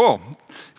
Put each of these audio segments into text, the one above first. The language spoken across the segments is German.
So,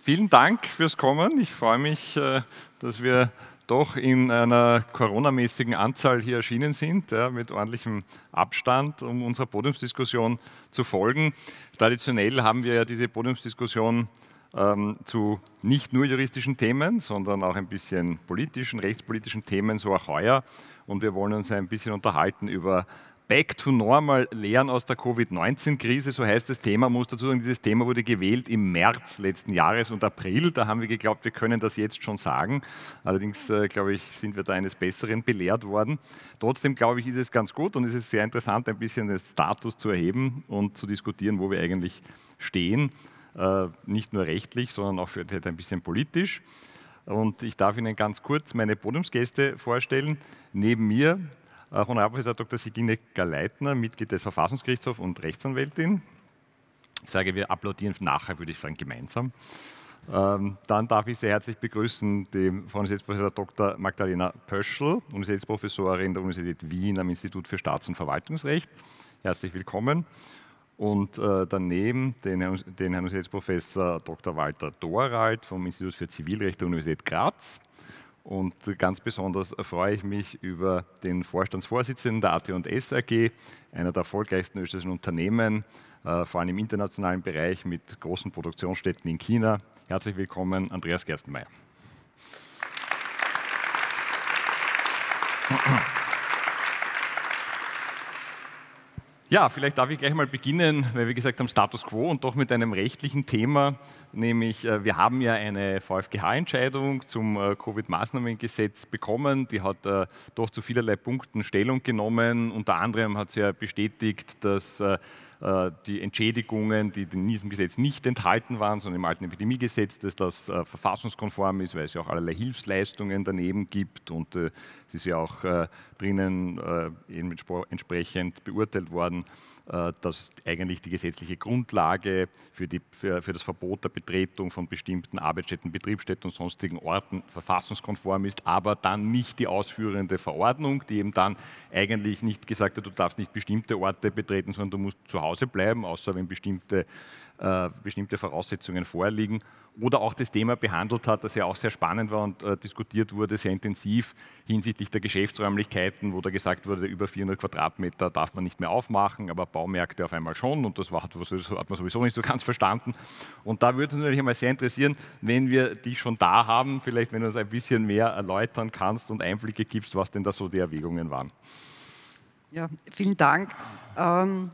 vielen Dank fürs Kommen. Ich freue mich, äh, dass wir doch in einer coronamäßigen Anzahl hier erschienen sind, ja, mit ordentlichem Abstand, um unserer Podiumsdiskussion zu folgen. Traditionell haben wir ja diese Podiumsdiskussion ähm, zu nicht nur juristischen Themen, sondern auch ein bisschen politischen, rechtspolitischen Themen, so auch heuer. Und wir wollen uns ein bisschen unterhalten über Back to Normal Lehren aus der Covid-19-Krise, so heißt das Thema. muss dazu sagen, dieses Thema wurde gewählt im März letzten Jahres und April. Da haben wir geglaubt, wir können das jetzt schon sagen. Allerdings, äh, glaube ich, sind wir da eines Besseren belehrt worden. Trotzdem, glaube ich, ist es ganz gut und es ist sehr interessant, ein bisschen den Status zu erheben und zu diskutieren, wo wir eigentlich stehen. Äh, nicht nur rechtlich, sondern auch vielleicht ein bisschen politisch. Und ich darf Ihnen ganz kurz meine Podiumsgäste vorstellen. Neben mir Honorarprofessor Dr. Sigine Galeitner, Mitglied des Verfassungsgerichtshofs und Rechtsanwältin. Ich sage, wir applaudieren nachher, würde ich sagen, gemeinsam. Ähm, dann darf ich sehr herzlich begrüßen den Frau Universitätsprofessor Dr. Magdalena Pöschl, Universitätsprofessorin der Universität Wien am Institut für Staats- und Verwaltungsrecht. Herzlich willkommen. Und äh, daneben den, den Herrn Universitätsprofessor Dr. Walter Dorald vom Institut für Zivilrecht der Universität Graz. Und ganz besonders freue ich mich über den Vorstandsvorsitzenden der AT&S AG, einer der erfolgreichsten österreichischen Unternehmen, äh, vor allem im internationalen Bereich mit großen Produktionsstätten in China. Herzlich willkommen, Andreas Gerstenmeier. Ja, vielleicht darf ich gleich mal beginnen, weil wir gesagt haben Status quo und doch mit einem rechtlichen Thema, nämlich äh, wir haben ja eine VfGH-Entscheidung zum äh, Covid-Maßnahmengesetz bekommen, die hat äh, doch zu vielerlei Punkten Stellung genommen. Unter anderem hat sie ja bestätigt, dass die Entschädigungen, die in diesem Gesetz nicht enthalten waren, sondern im alten Epidemiegesetz, dass das verfassungskonform ist, weil es ja auch allerlei Hilfsleistungen daneben gibt. Und äh, es ist ja auch drinnen entsprechend beurteilt worden, dass eigentlich die gesetzliche Grundlage für, die, für, für, das Verbot der Betretung von bestimmten Arbeitsstätten, Betriebsstätten und sonstigen Orten verfassungskonform ist, aber dann nicht die ausführende Verordnung, die eben dann eigentlich nicht gesagt hat, du darfst nicht bestimmte Orte betreten, sondern du musst zu Hause bleiben, außer wenn bestimmte äh, bestimmte Voraussetzungen vorliegen oder auch das Thema behandelt hat, das ja auch sehr spannend war und äh, diskutiert wurde, sehr intensiv hinsichtlich der Geschäftsräumlichkeiten, wo da gesagt wurde, über 400 Quadratmeter darf man nicht mehr aufmachen, aber Baumärkte auf einmal schon und das, war, hat man sowieso nicht so ganz verstanden. Und da würde es natürlich einmal sehr interessieren, wenn wir die schon da haben, vielleicht wenn du uns ein bisschen mehr erläutern kannst und Einblicke gibst, was denn da so die Erwägungen waren. Ja, vielen Dank. Ähm,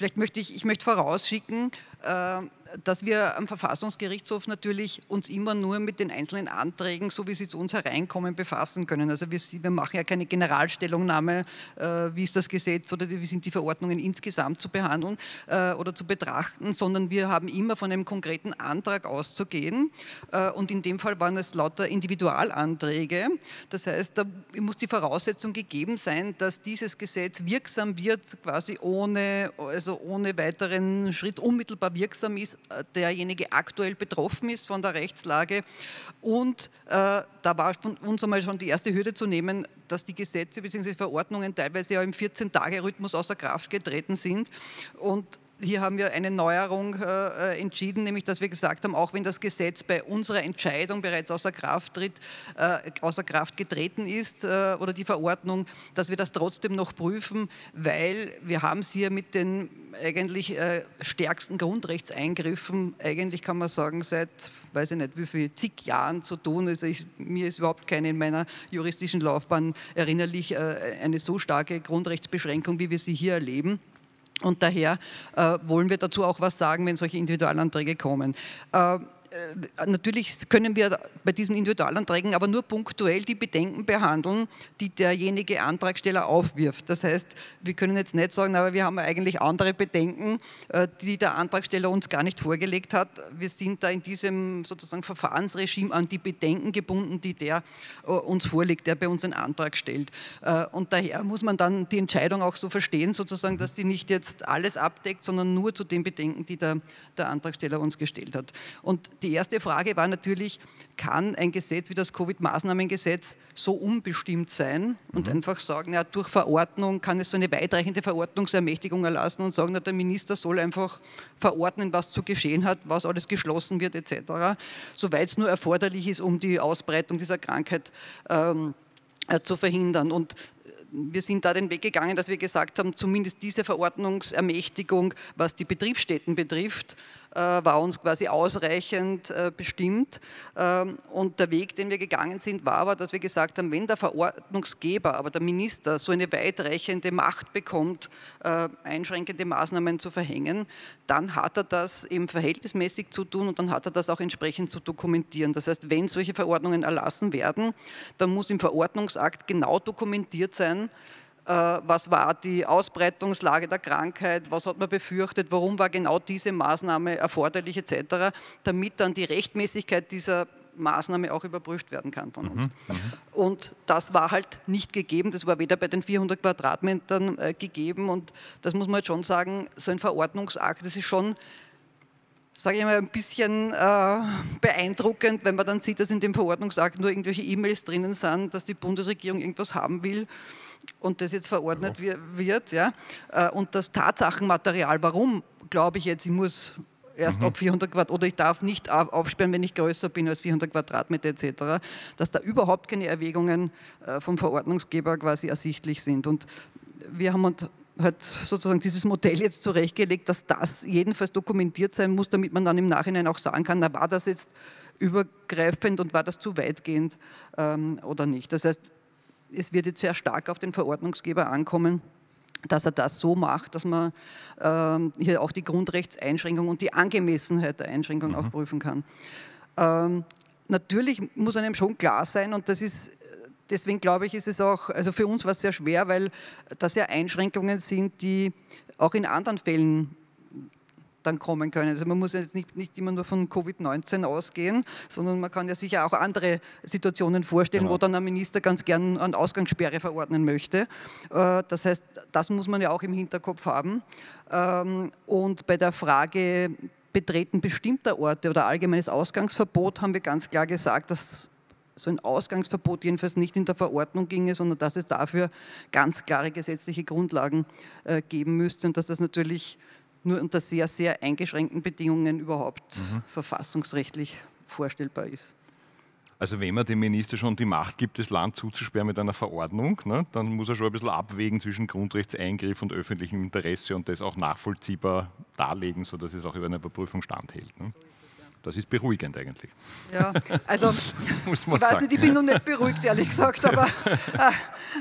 vielleicht möchte ich, ich möchte vorausschicken, äh, dass wir am Verfassungsgerichtshof natürlich uns immer nur mit den einzelnen Anträgen, so wie sie zu uns hereinkommen, befassen können. Also wir, wir machen ja keine Generalstellungnahme, äh, wie ist das Gesetz oder wie sind die Verordnungen insgesamt zu behandeln äh, oder zu betrachten, sondern wir haben immer von einem konkreten Antrag auszugehen. Äh, und in dem Fall waren es lauter Individualanträge. Das heißt, da muss die Voraussetzung gegeben sein, dass dieses Gesetz wirksam wird, quasi ohne, also ohne weiteren Schritt unmittelbar wirksam ist, derjenige aktuell betroffen ist von der Rechtslage. Und äh, da war von uns einmal schon die erste Hürde zu nehmen, dass die Gesetze bzw. Verordnungen teilweise ja im 14-Tage-Rhythmus außer Kraft getreten sind. Und hier haben wir eine Neuerung äh, äh, entschieden, nämlich dass wir gesagt haben, auch wenn das Gesetz bei unserer Entscheidung bereits außer Kraft, tritt, äh, außer Kraft getreten ist äh, oder die Verordnung, dass wir das trotzdem noch prüfen, weil wir haben es hier mit den eigentlich äh, stärksten Grundrechtseingriffen, eigentlich kann man sagen, seit weiß ich nicht, wie viel zig Jahren zu tun. Also ich, mir ist überhaupt keine in meiner juristischen Laufbahn erinnerlich äh, eine so starke Grundrechtsbeschränkung, wie wir sie hier erleben. Und daher äh, wollen wir dazu auch was sagen, wenn solche Individualanträge kommen. Äh, natürlich können wir bei diesen Individualanträgen aber nur punktuell die Bedenken behandeln, die derjenige Antragsteller aufwirft. Das heißt, wir können jetzt nicht sagen, aber wir haben eigentlich andere Bedenken, äh, die der Antragsteller uns gar nicht vorgelegt hat. Wir sind da in diesem sozusagen Verfahrensregime an die Bedenken gebunden, die der äh, uns vorlegt, der bei uns einen Antrag stellt. Und daher muss man dann die Entscheidung auch so verstehen, sozusagen, dass sie nicht jetzt alles abdeckt, sondern nur zu den Bedenken, die der, der Antragsteller uns gestellt hat. Und die erste Frage war natürlich, kann ein Gesetz wie das Covid-Maßnahmengesetz so unbestimmt sein und mhm. einfach sagen, ja, durch Verordnung kann es so eine weitreichende Verordnungsermächtigung erlassen und sagen, ja, der Minister soll einfach verordnen, was zu geschehen hat, was alles geschlossen wird etc., soweit es nur erforderlich ist, um die Ausbreitung dieser Krankheit ähm, äh, zu verhindern. Und wir sind da den Weg gegangen, dass wir gesagt haben, zumindest diese Verordnungsermächtigung, was die Betriebsstätten betrifft, äh, war uns quasi ausreichend äh, bestimmt. Ähm, und der Weg, den wir gegangen sind, war aber, dass wir gesagt haben, wenn der Verordnungsgeber, aber der Minister so eine weitreichende Macht bekommt, äh, einschränkende Maßnahmen zu verhängen, dann hat er das eben verhältnismäßig zu tun und dann hat er das auch entsprechend zu dokumentieren. Das heißt, wenn solche Verordnungen erlassen werden, dann muss im Verordnungsakt genau dokumentiert sein, äh, was war die Ausbreitungslage der Krankheit, was hat man befürchtet, warum war genau diese Maßnahme erforderlich etc., damit dann die Rechtmäßigkeit dieser Maßnahme auch überprüft werden kann von uns. Mhm, mhm. Und das war halt nicht gegeben, das war weder bei den 400 Quadratmetern äh, gegeben und das muss man jetzt schon sagen, so ein Verordnungsakt, das ist schon sage ich mal, ein bisschen äh, beeindruckend, wenn man dann sieht, dass in dem Verordnungsakt nur irgendwelche E-Mails drinnen sind, dass die Bundesregierung irgendwas haben will und das jetzt verordnet ja. wird. Ja? Äh, und das Tatsachenmaterial, warum glaube ich jetzt, ich muss erst mhm. ab 400 Quadratmeter oder ich darf nicht aufsperren, wenn ich größer bin als 400 Quadratmeter etc., dass da überhaupt keine Erwägungen äh, vom Verordnungsgeber quasi ersichtlich sind. Und wir haben uns hat sozusagen dieses Modell jetzt zurechtgelegt, dass das jedenfalls dokumentiert sein muss, damit man dann im Nachhinein auch sagen kann, na, war das jetzt übergreifend und war das zu weitgehend ähm, oder nicht. Das heißt, es wird jetzt sehr stark auf den Verordnungsgeber ankommen, dass er das so macht, dass man ähm, hier auch die Grundrechtseinschränkung und die Angemessenheit der Einschränkung mhm. auch prüfen kann. Ähm, natürlich muss einem schon klar sein, und das ist deswegen glaube ich, ist es auch, also für uns war es sehr schwer, weil das ja Einschränkungen sind, die auch in anderen Fällen dann kommen können. Also man muss jetzt nicht, nicht immer nur von Covid-19 ausgehen, sondern man kann ja sicher auch andere Situationen vorstellen, genau. wo dann ein Minister ganz gern eine Ausgangssperre verordnen möchte. Äh, das heißt, das muss man ja auch im Hinterkopf haben. Ähm, und bei der Frage Betreten bestimmter Orte oder allgemeines Ausgangsverbot haben wir ganz klar gesagt, dass so ein Ausgangsverbot jedenfalls nicht in der Verordnung ginge, sondern dass es dafür ganz klare gesetzliche Grundlagen äh, geben müsste und dass das natürlich nur unter sehr, sehr eingeschränkten Bedingungen überhaupt mhm. verfassungsrechtlich vorstellbar ist. Also wenn man dem Minister schon die Macht gibt, das Land zuzusperren mit einer Verordnung, ne, dann muss er schon ein bisschen abwägen zwischen Grundrechtseingriff und öffentlichem Interesse und das auch nachvollziehbar darlegen, sodass es auch über eine Überprüfung standhält. Ne. Das ist beruhigend eigentlich. Ja, also ich weiß sagen. nicht, ich bin noch nicht beruhigt, ehrlich gesagt, aber, äh,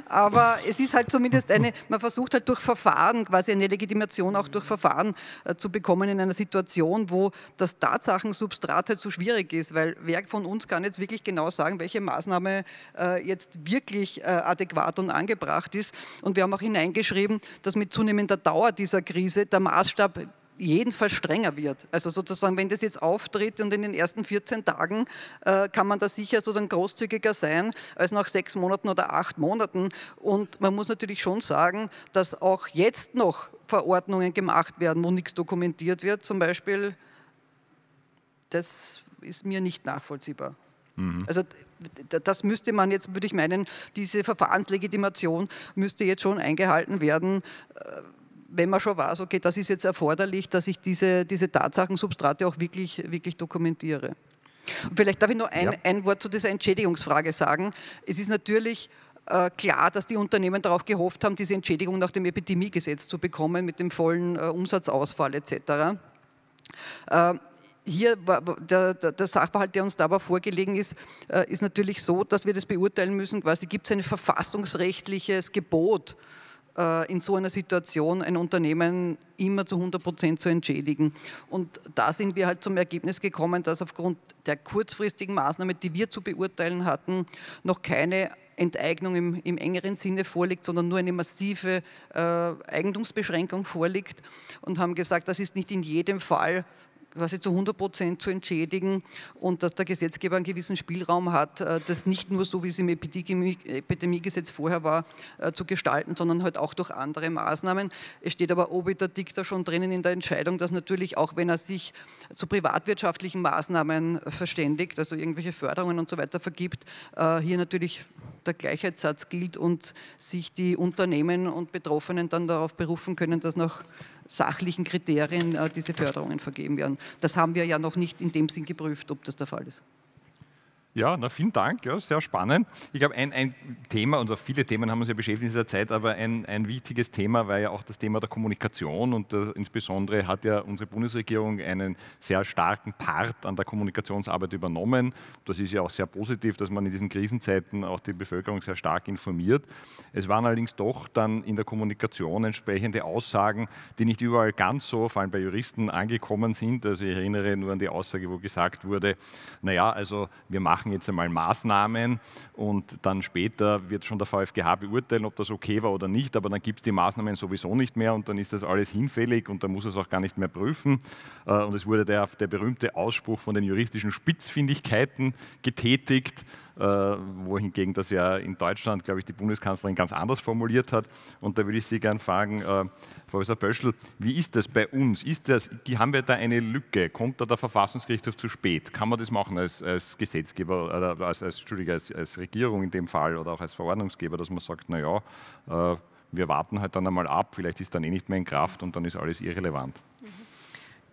aber es ist halt zumindest eine, man versucht halt durch Verfahren, quasi eine Legitimation auch durch Verfahren äh, zu bekommen in einer Situation, wo das Tatsachensubstrat halt so schwierig ist, weil wer von uns kann jetzt wirklich genau sagen, welche Maßnahme äh, jetzt wirklich äh, adäquat und angebracht ist. Und wir haben auch hineingeschrieben, dass mit zunehmender Dauer dieser Krise der Maßstab jedenfalls strenger wird. Also sozusagen, wenn das jetzt auftritt und in den ersten 14 Tagen äh, kann man da sicher sozusagen großzügiger sein als nach sechs Monaten oder acht Monaten. Und man muss natürlich schon sagen, dass auch jetzt noch Verordnungen gemacht werden, wo nichts dokumentiert wird. Zum Beispiel, das ist mir nicht nachvollziehbar. Mhm. Also das müsste man jetzt, würde ich meinen, diese Verfahrenslegitimation müsste jetzt schon eingehalten werden äh, wenn man schon weiß, okay, das ist jetzt erforderlich, dass ich diese, diese Tatsachensubstrate auch wirklich, wirklich dokumentiere. Und vielleicht darf ich nur ein, ja. ein Wort zu dieser Entschädigungsfrage sagen. Es ist natürlich äh, klar, dass die Unternehmen darauf gehofft haben, diese Entschädigung nach dem Epidemiegesetz zu bekommen mit dem vollen äh, Umsatzausfall etc. Äh, hier der, der, Sachverhalt, der uns da aber vorgelegen ist, äh, ist natürlich so, dass wir das beurteilen müssen, quasi gibt es ein verfassungsrechtliches Gebot, in so einer Situation ein Unternehmen immer zu 100 Prozent zu entschädigen. Und da sind wir halt zum Ergebnis gekommen, dass aufgrund der kurzfristigen Maßnahmen, die wir zu beurteilen hatten, noch keine Enteignung im, im, engeren Sinne vorliegt, sondern nur eine massive äh, Eigentumsbeschränkung vorliegt und haben gesagt, das ist nicht in jedem Fall quasi zu 100 Prozent zu entschädigen und dass der Gesetzgeber einen gewissen Spielraum hat, äh, das nicht nur so, wie es im Epidemie Epidemiegesetz vorher war, äh, zu gestalten, sondern halt auch durch andere Maßnahmen. Es steht aber obiter dicta schon drinnen in der Entscheidung, dass natürlich auch, wenn er sich zu privatwirtschaftlichen Maßnahmen verständigt, also irgendwelche Förderungen und so weiter vergibt, äh, hier natürlich der Gleichheitssatz gilt und sich die Unternehmen und Betroffenen dann darauf berufen können, dass nach sachlichen Kriterien äh, diese Förderungen vergeben werden. Das haben wir ja noch nicht in dem Sinn geprüft, ob das der Fall ist. Ja, na, vielen Dank, ja, sehr spannend. Ich glaube, ein, ein, Thema, und auch viele Themen haben uns ja beschäftigt in dieser Zeit, aber ein, ein wichtiges Thema war ja auch das Thema der Kommunikation und uh, insbesondere hat ja unsere Bundesregierung einen sehr starken Part an der Kommunikationsarbeit übernommen. Das ist ja auch sehr positiv, dass man in diesen Krisenzeiten auch die Bevölkerung sehr stark informiert. Es waren allerdings doch dann in der Kommunikation entsprechende Aussagen, die nicht überall ganz so, vor allem bei Juristen, angekommen sind. Also ich erinnere nur an die Aussage, wo gesagt wurde, naja, also wir machen machen jetzt einmal Maßnahmen und dann später wird schon der VfGH beurteilen, ob das okay war oder nicht, aber dann gibt es die Maßnahmen sowieso nicht mehr und dann ist das alles hinfällig und dann muss es auch gar nicht mehr prüfen. Äh, und es wurde der, der berühmte Ausspruch von den juristischen Spitzfindigkeiten getätigt wohingegen das ja in Deutschland, glaube ich, die Bundeskanzlerin ganz anders formuliert hat. Und da würde ich Sie gerne fragen, äh, Professor Böschel, wie ist das bei uns? Ist das, haben wir da eine Lücke? Kommt da der Verfassungsgerichtshof zu spät? Kann man das machen als, als Gesetzgeber, oder als, als, als, als Regierung in dem Fall oder auch als Verordnungsgeber, dass man sagt, naja, äh, wir warten halt dann einmal ab, vielleicht ist dann eh nicht mehr in Kraft und dann ist alles irrelevant. Mhm.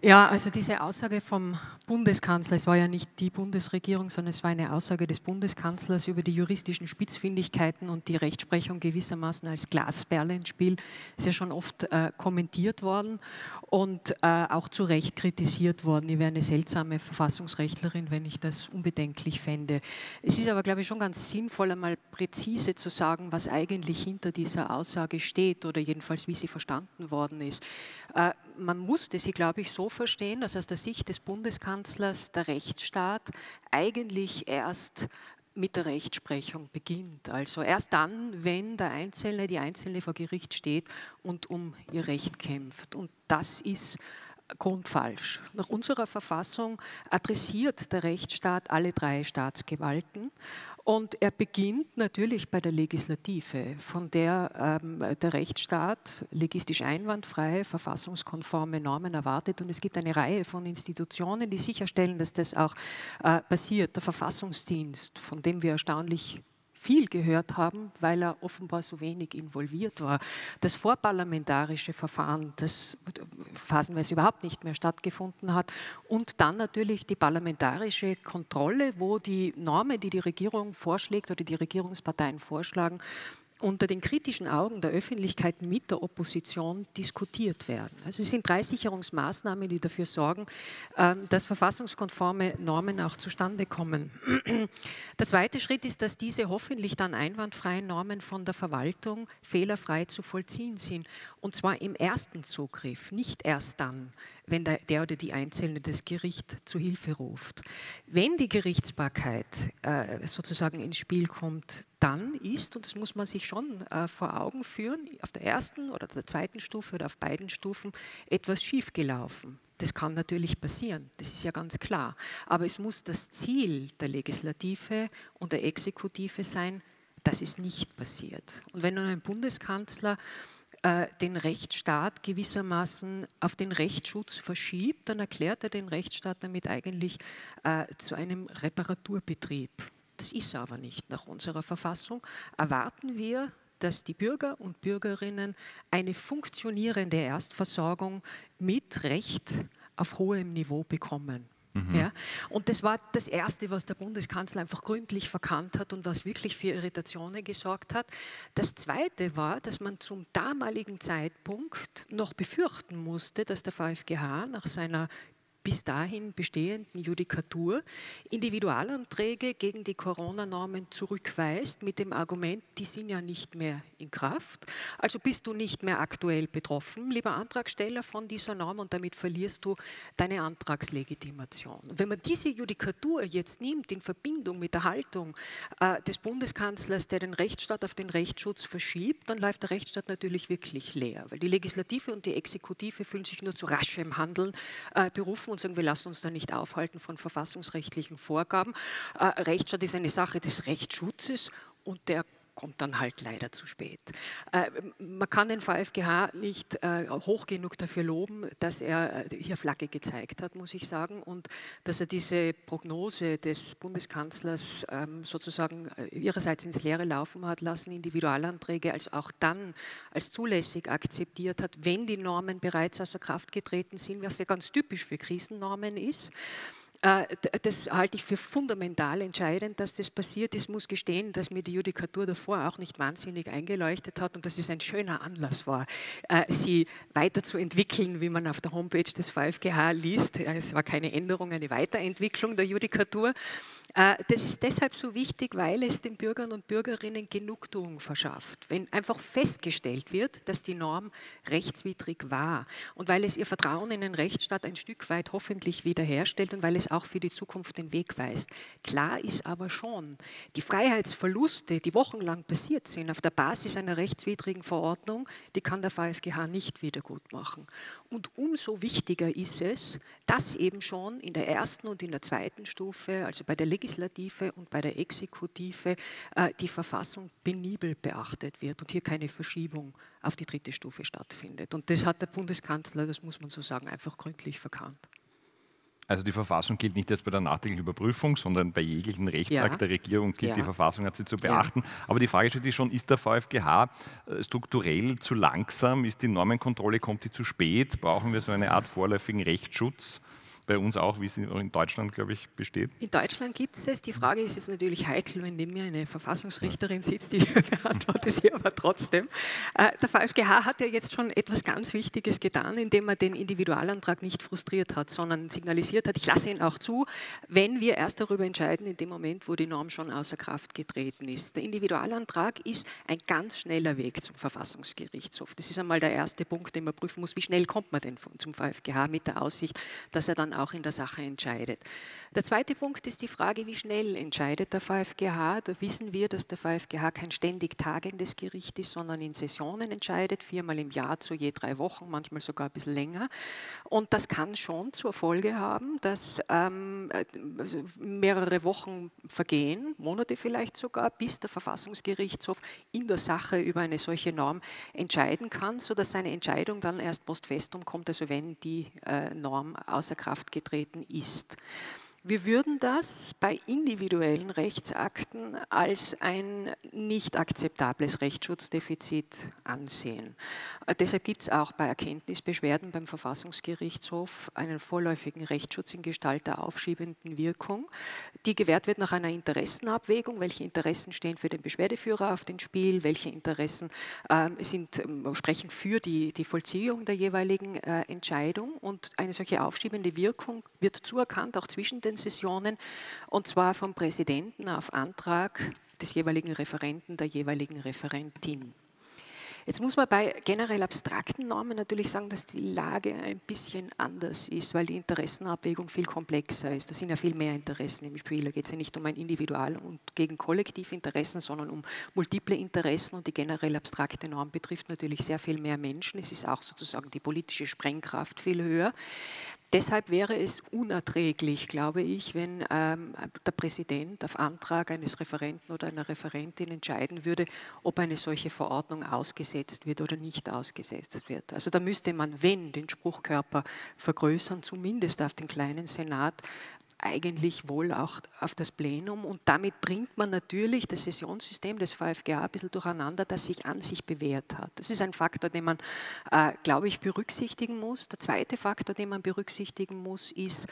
Ja, also diese Aussage vom Bundeskanzler, es war ja nicht die Bundesregierung, sondern es war eine Aussage des Bundeskanzlers über die juristischen Spitzfindigkeiten und die Rechtsprechung gewissermaßen als Glasperle ins Spiel, ist ja schon oft äh, kommentiert worden und äh, auch zu Recht kritisiert worden. Ich wäre eine seltsame Verfassungsrechtlerin, wenn ich das unbedenklich fände. Es ist aber, glaube ich, schon ganz sinnvoll, einmal präzise zu sagen, was eigentlich hinter dieser Aussage steht oder jedenfalls, wie sie verstanden worden ist. Äh, man musste sie, glaube ich, so verstehen, dass aus der Sicht des Bundeskanzlers der Rechtsstaat eigentlich erst mit der Rechtsprechung beginnt. Also erst dann, wenn der Einzelne, die Einzelne vor Gericht steht und um ihr Recht kämpft. Und das ist grundfalsch. Nach unserer Verfassung adressiert der Rechtsstaat alle drei Staatsgewalten und er beginnt natürlich bei der Legislative, von der ähm, der Rechtsstaat legistisch einwandfrei, verfassungskonforme Normen erwartet. Und es gibt eine Reihe von Institutionen, die sicherstellen, dass das auch äh, passiert. Der Verfassungsdienst, von dem wir erstaunlich viel gehört haben, weil er offenbar so wenig involviert war. Das vorparlamentarische Verfahren, das phasenweise überhaupt nicht mehr stattgefunden hat. Und dann natürlich die parlamentarische Kontrolle, wo die Normen, die die Regierung vorschlägt oder die Regierungsparteien vorschlagen, unter den kritischen Augen der Öffentlichkeit mit der Opposition diskutiert werden. Also es sind drei Sicherungsmaßnahmen, die dafür sorgen, ähm, dass verfassungskonforme Normen auch zustande kommen. Der zweite Schritt ist, dass diese hoffentlich dann einwandfreien Normen von der Verwaltung fehlerfrei zu vollziehen sind. Und zwar im ersten Zugriff, nicht erst dann, wenn der, der, oder die Einzelne das Gericht zu Hilfe ruft. Wenn die Gerichtsbarkeit äh, sozusagen ins Spiel kommt, dann ist, und das muss man sich schon äh, vor Augen führen, auf der ersten oder der zweiten Stufe oder auf beiden Stufen etwas schiefgelaufen. Das kann natürlich passieren, das ist ja ganz klar. Aber es muss das Ziel der Legislative und der Exekutive sein, dass es nicht passiert. Und wenn nun ein Bundeskanzler den Rechtsstaat gewissermaßen auf den Rechtsschutz verschiebt, dann erklärt er den Rechtsstaat damit eigentlich äh, zu einem Reparaturbetrieb. Das ist aber nicht nach unserer Verfassung. Erwarten wir, dass die Bürger und Bürgerinnen eine funktionierende Erstversorgung mit Recht auf hohem Niveau bekommen. Mhm. Ja? Und das war das Erste, was der Bundeskanzler einfach gründlich verkannt hat und was wirklich für Irritationen gesorgt hat. Das Zweite war, dass man zum damaligen Zeitpunkt noch befürchten musste, dass der VfGH nach seiner bis dahin bestehenden Judikatur Individualanträge gegen die Corona-Normen zurückweist mit dem Argument, die sind ja nicht mehr in Kraft. Also bist du nicht mehr aktuell betroffen, lieber Antragsteller von dieser Norm und damit verlierst du deine Antragslegitimation. wenn man diese Judikatur jetzt nimmt in Verbindung mit der Haltung äh, des Bundeskanzlers, der den Rechtsstaat auf den Rechtsschutz verschiebt, dann läuft der Rechtsstaat natürlich wirklich leer, weil die Legislative und die Exekutive fühlen sich nur zu raschem Handeln äh, berufen und sagen, wir lassen uns da nicht aufhalten von verfassungsrechtlichen Vorgaben. Äh, Rechtsstaat ist eine Sache des Rechtsschutzes und der kommt dann halt leider zu spät. Äh, man kann den VfGH nicht äh, hoch genug dafür loben, dass er äh, hier Flagge gezeigt hat, muss ich sagen, und dass er diese Prognose des Bundeskanzlers ähm, sozusagen ihrerseits ins Leere laufen hat lassen, Individualanträge als auch dann als zulässig akzeptiert hat, wenn die Normen bereits außer Kraft getreten sind, was ja ganz typisch für Krisennormen ist. Äh, das halte ich für fundamental entscheidend, dass das passiert ist. Ich muss gestehen, dass mir die Judikatur davor auch nicht wahnsinnig eingeleuchtet hat und dass es ein schöner Anlass war, äh, sie weiterzuentwickeln, wie man auf der Homepage des VfGH liest. Es war keine Änderung, eine Weiterentwicklung der Judikatur. Äh, das ist deshalb so wichtig, weil es den Bürgern und Bürgerinnen Genugtuung verschafft. Wenn einfach festgestellt wird, dass die Norm rechtswidrig war und weil es ihr Vertrauen in den Rechtsstaat ein Stück weit hoffentlich wiederherstellt und weil es auch für die Zukunft den Weg weist. Klar ist aber schon, die Freiheitsverluste, die wochenlang passiert sind auf der Basis einer rechtswidrigen Verordnung, die kann der VfGH nicht wiedergutmachen. Und umso wichtiger ist es, dass eben schon in der ersten und in der zweiten Stufe, also bei der Legislatur, Legislative und bei der Exekutive äh, die Verfassung penibel beachtet wird und hier keine Verschiebung auf die dritte Stufe stattfindet. Und das hat der Bundeskanzler, das muss man so sagen, einfach gründlich verkannt. Also die Verfassung gilt nicht jetzt bei der nachträglichen Überprüfung, sondern bei jeglichen Rechtsakt ja. der Regierung gilt ja. die Verfassung, hat sie zu beachten. Ja. Aber die Frage stellt sich schon, ist der VfGH äh, strukturell zu langsam? Ist die Normenkontrolle, kommt die zu spät? Brauchen wir so eine Art vorläufigen Rechtsschutz? Bei uns auch, wie es in Deutschland, glaube ich, besteht? In Deutschland gibt es es. Die Frage ist jetzt natürlich heikel, wenn neben mir eine Verfassungsrichterin sitzt, die beantwortet sie aber trotzdem. Äh, der VfGH hat ja jetzt schon etwas ganz Wichtiges getan, indem er den Individualantrag nicht frustriert hat, sondern signalisiert hat, ich lasse ihn auch zu, wenn wir erst darüber entscheiden, in dem Moment, wo die Norm schon außer Kraft getreten ist. Der Individualantrag ist ein ganz schneller Weg zum Verfassungsgerichtshof. Das ist einmal der erste Punkt, den man prüfen muss, wie schnell kommt man denn zum VfGH mit der Aussicht, dass er dann auch in der Sache entscheidet. Der zweite Punkt ist die Frage, wie schnell entscheidet der VfGH. Da wissen wir, dass der VfGH kein ständig tagendes Gericht ist, sondern in Sessionen entscheidet, viermal im Jahr zu je drei Wochen, manchmal sogar ein bisschen länger. Und das kann schon zur Folge haben, dass ähm, also mehrere Wochen vergehen, Monate vielleicht sogar, bis der Verfassungsgerichtshof in der Sache über eine solche Norm entscheiden kann, sodass seine Entscheidung dann erst post festum kommt, also wenn die äh, Norm außer Kraft Kraft getreten ist. Wir würden das bei individuellen Rechtsakten als ein nicht akzeptables Rechtsschutzdefizit ansehen. Deshalb gibt es auch bei Erkenntnisbeschwerden beim Verfassungsgerichtshof einen vorläufigen Rechtsschutz in Gestalt der aufschiebenden Wirkung, die gewährt wird nach einer Interessenabwägung. Welche Interessen stehen für den Beschwerdeführer auf dem Spiel? Welche Interessen äh, sind, äh, sprechen für die, die Vollziehung der jeweiligen äh, Entscheidung? Und eine solche aufschiebende Wirkung wird zuerkannt, auch zwischen den Sessionen, und zwar vom Präsidenten auf Antrag des jeweiligen Referenten, der jeweiligen Referentin. Jetzt muss man bei generell abstrakten Normen natürlich sagen, dass die Lage ein bisschen anders ist, weil die Interessenabwägung viel komplexer ist. Da sind ja viel mehr Interessen im Spiel. Da geht es ja nicht um ein Individual- und gegen Kollektivinteressen, sondern um multiple Interessen und die generell abstrakte Norm betrifft natürlich sehr viel mehr Menschen. Es ist auch sozusagen die politische Sprengkraft viel höher. Deshalb wäre es unerträglich, glaube ich, wenn ähm, der Präsident auf Antrag eines Referenten oder einer Referentin entscheiden würde, ob eine solche Verordnung ausgesetzt wird oder nicht ausgesetzt wird. Also da müsste man, wenn, den Spruchkörper vergrößern, zumindest auf den kleinen Senat, eigentlich wohl auch auf das Plenum und damit bringt man natürlich das Sessionssystem des VfGA ein bisschen durcheinander, das sich an sich bewährt hat. Das ist ein Faktor, den man, äh, glaube ich, berücksichtigen muss. Der zweite Faktor, den man berücksichtigen muss, ist,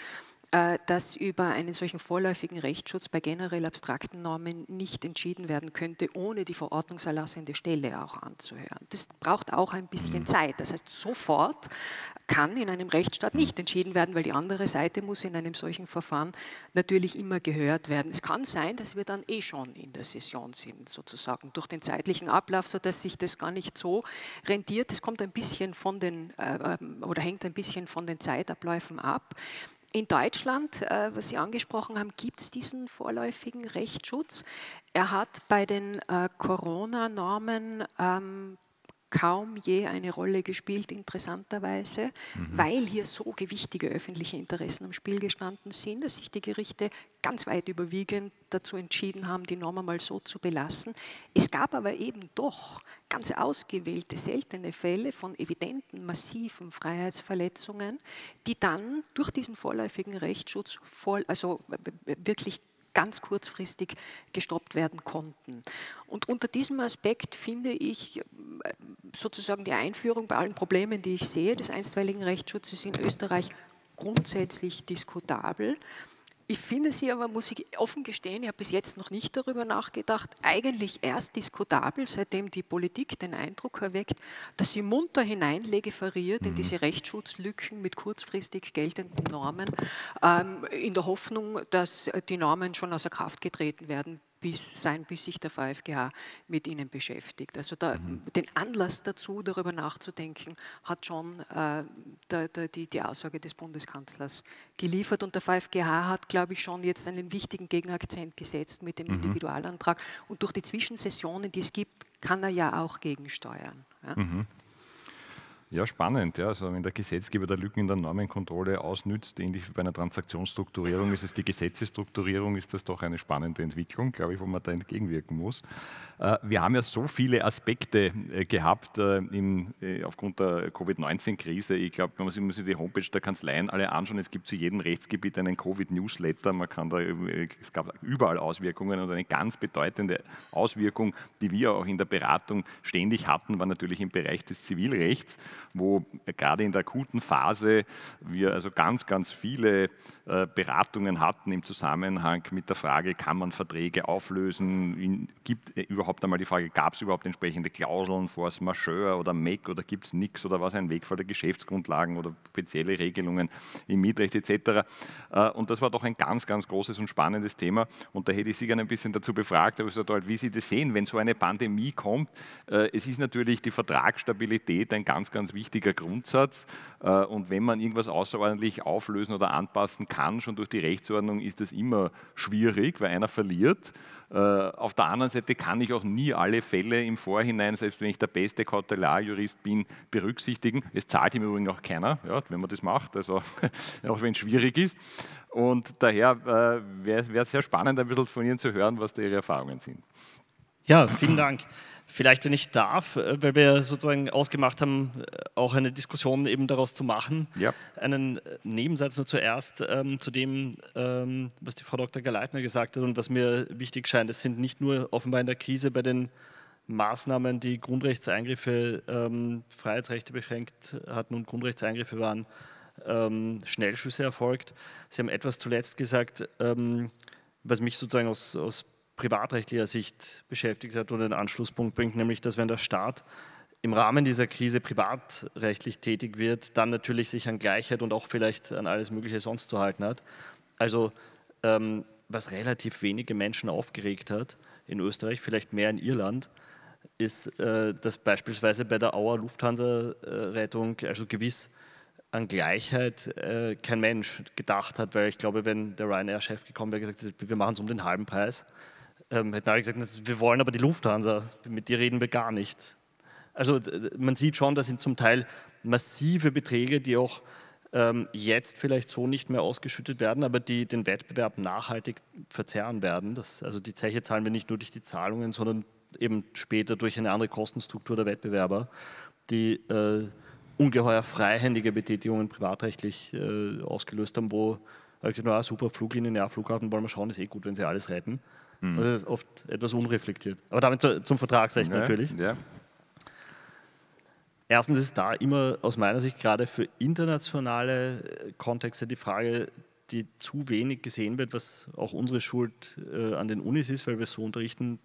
dass über einen solchen vorläufigen Rechtsschutz bei generell abstrakten Normen nicht entschieden werden könnte, ohne die verordnungserlassende Stelle auch anzuhören. Das braucht auch ein bisschen mhm. Zeit. Das heißt, sofort kann in einem Rechtsstaat nicht entschieden werden, weil die andere Seite muss in einem solchen Verfahren natürlich immer gehört werden. Es kann sein, dass wir dann eh schon in der Session sind, sozusagen, durch den zeitlichen Ablauf, sodass sich das gar nicht so rentiert. Es kommt ein bisschen von den, äh, ähm, oder hängt ein bisschen von den Zeitabläufen ab. In Deutschland, äh, was Sie angesprochen haben, gibt es diesen vorläufigen Rechtsschutz. Er hat bei den äh, Corona-Normen ähm, kaum je eine Rolle gespielt, interessanterweise, mhm. weil hier so gewichtige öffentliche Interessen am Spiel gestanden sind, dass sich die Gerichte ganz weit überwiegend dazu entschieden haben, die Norm mal so zu belassen. Es gab aber eben doch ganz ausgewählte, seltene Fälle von evidenten, massiven Freiheitsverletzungen, die dann durch diesen vorläufigen Rechtsschutz voll, also wirklich ganz kurzfristig gestoppt werden konnten. Und unter diesem Aspekt finde ich äh, sozusagen die Einführung bei allen Problemen, die ich sehe, des einstweiligen Rechtsschutzes in Österreich grundsätzlich diskutabel. Ich finde sie aber, muss ich offen gestehen, ich habe bis jetzt noch nicht darüber nachgedacht, eigentlich erst diskutabel, seitdem die Politik den Eindruck erweckt, dass sie munter hineinlegiferiert mhm. in diese Rechtsschutzlücken mit kurzfristig geltenden Normen, ähm, in der Hoffnung, dass die Normen schon außer Kraft getreten werden, bis, sein, bis sich der VfGH mit ihnen beschäftigt. Also da, mhm. den Anlass dazu, darüber nachzudenken, hat schon äh, der, der, die, die Aussage des Bundeskanzlers geliefert. Und der VfGH hat, glaube ich, schon jetzt einen wichtigen Gegenakzent gesetzt mit dem mhm. Individualantrag. Und durch die Zwischensessionen, die es gibt, kann er ja auch gegensteuern. Ja? Mhm. Ja, spannend. Ja. Also wenn der Gesetzgeber der Lücken in der Normenkontrolle ausnützt, ähnlich wie bei einer Transaktionsstrukturierung, ist es die Gesetzesstrukturierung, ist das doch eine spannende Entwicklung, glaube ich, wo man da entgegenwirken muss. Äh, wir haben ja so viele Aspekte äh, gehabt äh, aufgrund der Covid-19-Krise. Ich glaube, man sich die Homepage der Kanzleien alle anschauen, es gibt zu jedem Rechtsgebiet einen Covid-Newsletter. Man kann da, es gab überall Auswirkungen und eine ganz bedeutende Auswirkung, die wir auch in der Beratung ständig hatten, war natürlich im Bereich des Zivilrechts wo gerade in der akuten Phase wir also ganz, ganz viele äh, Beratungen hatten im Zusammenhang mit der Frage, kann man Verträge auflösen? Gibt überhaupt einmal die Frage, gab es überhaupt entsprechende Klauseln, Force Majeure oder MEC oder gibt es nichts oder was ein Wegfall der Geschäftsgrundlagen oder spezielle Regelungen im Mietrecht etc. Äh, und das war doch ein ganz, ganz großes und spannendes Thema und da hätte ich Sie gerne ein bisschen dazu befragt, aber gesagt, wie Sie das sehen, wenn so eine Pandemie kommt. Äh, es ist natürlich die Vertragsstabilität ein ganz, ganz wichtiger Grundsatz. Äh, und wenn man irgendwas außerordentlich auflösen oder anpassen kann, schon durch die Rechtsordnung, ist das immer schwierig, weil einer verliert. Äh, auf der anderen Seite kann ich auch nie alle Fälle im Vorhinein, selbst wenn ich der beste Kautelarjurist bin, berücksichtigen. Es zahlt im Übrigen auch keiner, ja, wenn man das macht, also auch wenn es schwierig ist. Und daher äh, wäre es sehr spannend, ein bisschen von Ihnen zu hören, was da Ihre Erfahrungen sind. Ja, vielen Dank. Vielleicht, wenn ich darf, äh, weil wir sozusagen ausgemacht haben, äh, auch eine Diskussion eben daraus zu machen. Ja. Einen äh, Nebensatz nur zuerst ähm, zu dem, ähm, was die Frau Dr. Galeitner gesagt hat und was mir wichtig scheint. Es sind nicht nur offenbar in der Krise bei den Maßnahmen, die Grundrechtseingriffe, ähm, Freiheitsrechte beschränkt hatten und Grundrechtseingriffe waren, ähm, Schnellschüsse erfolgt. Sie haben etwas zuletzt gesagt, ähm, was mich sozusagen aus, aus privatrechtlicher Sicht beschäftigt hat und einen Anschlusspunkt bringt, nämlich dass wenn der Staat im Rahmen dieser Krise privatrechtlich tätig wird, dann natürlich sich an Gleichheit und auch vielleicht an alles Mögliche sonst zu halten hat. Also ähm, was relativ wenige Menschen aufgeregt hat in Österreich, vielleicht mehr in Irland, ist, äh, dass beispielsweise bei der Auer Lufthansa-Rettung, also gewiss an Gleichheit äh, kein Mensch gedacht hat, weil ich glaube, wenn der Ryanair-Chef gekommen wäre, gesagt hätte, wir machen es um den halben Preis, ähm, hätten alle gesagt, wir wollen aber die Lufthansa, mit dir reden wir gar nicht. Also man sieht schon, das sind zum Teil massive Beträge, die auch ähm, jetzt vielleicht so nicht mehr ausgeschüttet werden, aber die den Wettbewerb nachhaltig verzerren werden. Das, also die Zeche zahlen wir nicht nur durch die Zahlungen, sondern eben später durch eine andere Kostenstruktur der Wettbewerber, die äh, ungeheuer freihändige Betätigungen privatrechtlich äh, ausgelöst haben, wo gesagt, na, super, Fluglinien, ja, Flughafen wollen wir schauen, ist eh gut, wenn sie alles retten. Mhm. Das ist oft etwas unreflektiert. Aber damit zu, zum Vertragsrecht ja, natürlich. Ja. Erstens ist da immer aus meiner Sicht gerade für internationale äh, Kontexte die Frage, die zu wenig gesehen wird, was auch unsere Schuld äh, an den Unis ist, weil wir so unterrichten,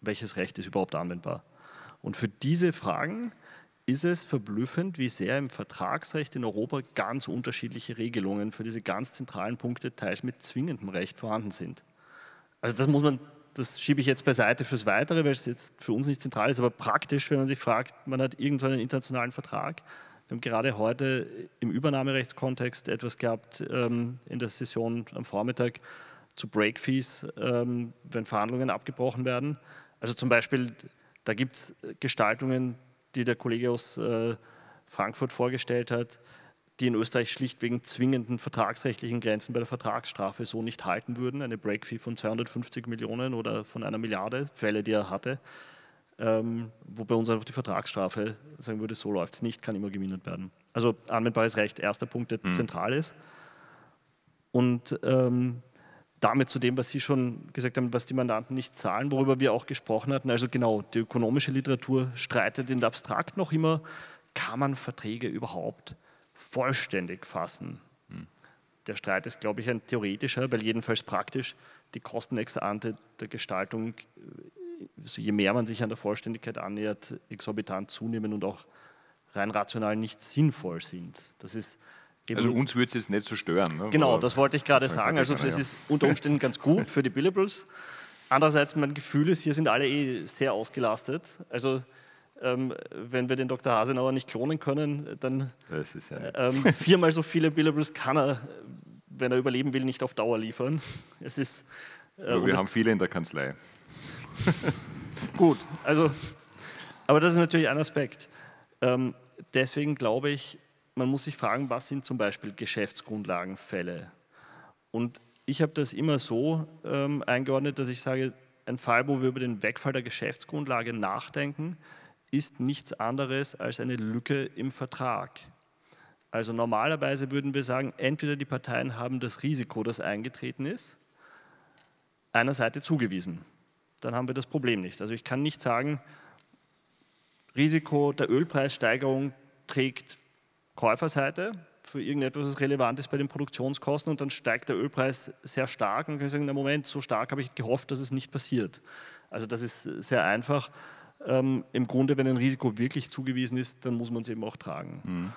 welches Recht ist überhaupt anwendbar. Und für diese Fragen ist es verblüffend, wie sehr im Vertragsrecht in Europa ganz unterschiedliche Regelungen für diese ganz zentralen Punkte teils mit zwingendem Recht vorhanden sind. Also das muss man, das schiebe ich jetzt beiseite fürs Weitere, weil es jetzt für uns nicht zentral ist, aber praktisch, wenn man sich fragt, man hat irgendeinen internationalen Vertrag. Wir haben gerade heute im Übernahmerechtskontext etwas gehabt ähm, in der Session am Vormittag zu Breakfees, ähm, wenn Verhandlungen abgebrochen werden. Also zum Beispiel, da gibt es Gestaltungen, die der Kollege aus äh, Frankfurt vorgestellt hat, die in Österreich schlicht wegen zwingenden vertragsrechtlichen Grenzen bei der Vertragsstrafe so nicht halten würden. Eine Break-Fee von 250 Millionen oder von einer Milliarde, Fälle, die er hatte. Ähm, wo bei uns einfach die Vertragsstrafe sagen würde, so läuft es nicht, kann immer gemindert werden. Also anwendbares Recht, erster Punkt, der mhm. zentral ist. Und ähm, damit zu dem, was Sie schon gesagt haben, was die Mandanten nicht zahlen, worüber wir auch gesprochen hatten. Also genau, die ökonomische Literatur streitet in der Abstrakt noch immer, kann man Verträge überhaupt vollständig fassen? Hm. Der Streit ist, glaube ich, ein theoretischer, weil jedenfalls praktisch die Kosten ex ante der Gestaltung, also je mehr man sich an der Vollständigkeit annähert, exorbitant zunehmen und auch rein rational nicht sinnvoll sind. Das ist also uns würde es jetzt nicht so stören. Ne? Genau, das wollte ich gerade sagen. Also das ist unter Umständen ganz gut für die Billables. Andererseits, mein Gefühl ist, hier sind alle eh sehr ausgelastet. Also ähm, wenn wir den Dr. Hasenauer nicht klonen können, dann ja ähm, viermal so viele Billables kann er, wenn er überleben will, nicht auf Dauer liefern. Es ist, äh, wir haben viele in der Kanzlei. Gut, also, aber das ist natürlich ein Aspekt. Ähm, deswegen glaube ich, man muss sich fragen, was sind zum Beispiel Geschäftsgrundlagenfälle? Und ich habe das immer so ähm, eingeordnet, dass ich sage, ein Fall, wo wir über den Wegfall der Geschäftsgrundlage nachdenken, ist nichts anderes als eine Lücke im Vertrag. Also normalerweise würden wir sagen, entweder die Parteien haben das Risiko, das eingetreten ist, einer Seite zugewiesen. Dann haben wir das Problem nicht. Also ich kann nicht sagen, Risiko der Ölpreissteigerung trägt Käuferseite für irgendetwas, was relevant ist bei den Produktionskosten und dann steigt der Ölpreis sehr stark und kann ich sagen, na Moment, so stark habe ich gehofft, dass es nicht passiert. Also das ist sehr einfach. Ähm, Im Grunde, wenn ein Risiko wirklich zugewiesen ist, dann muss man es eben auch tragen. Mhm.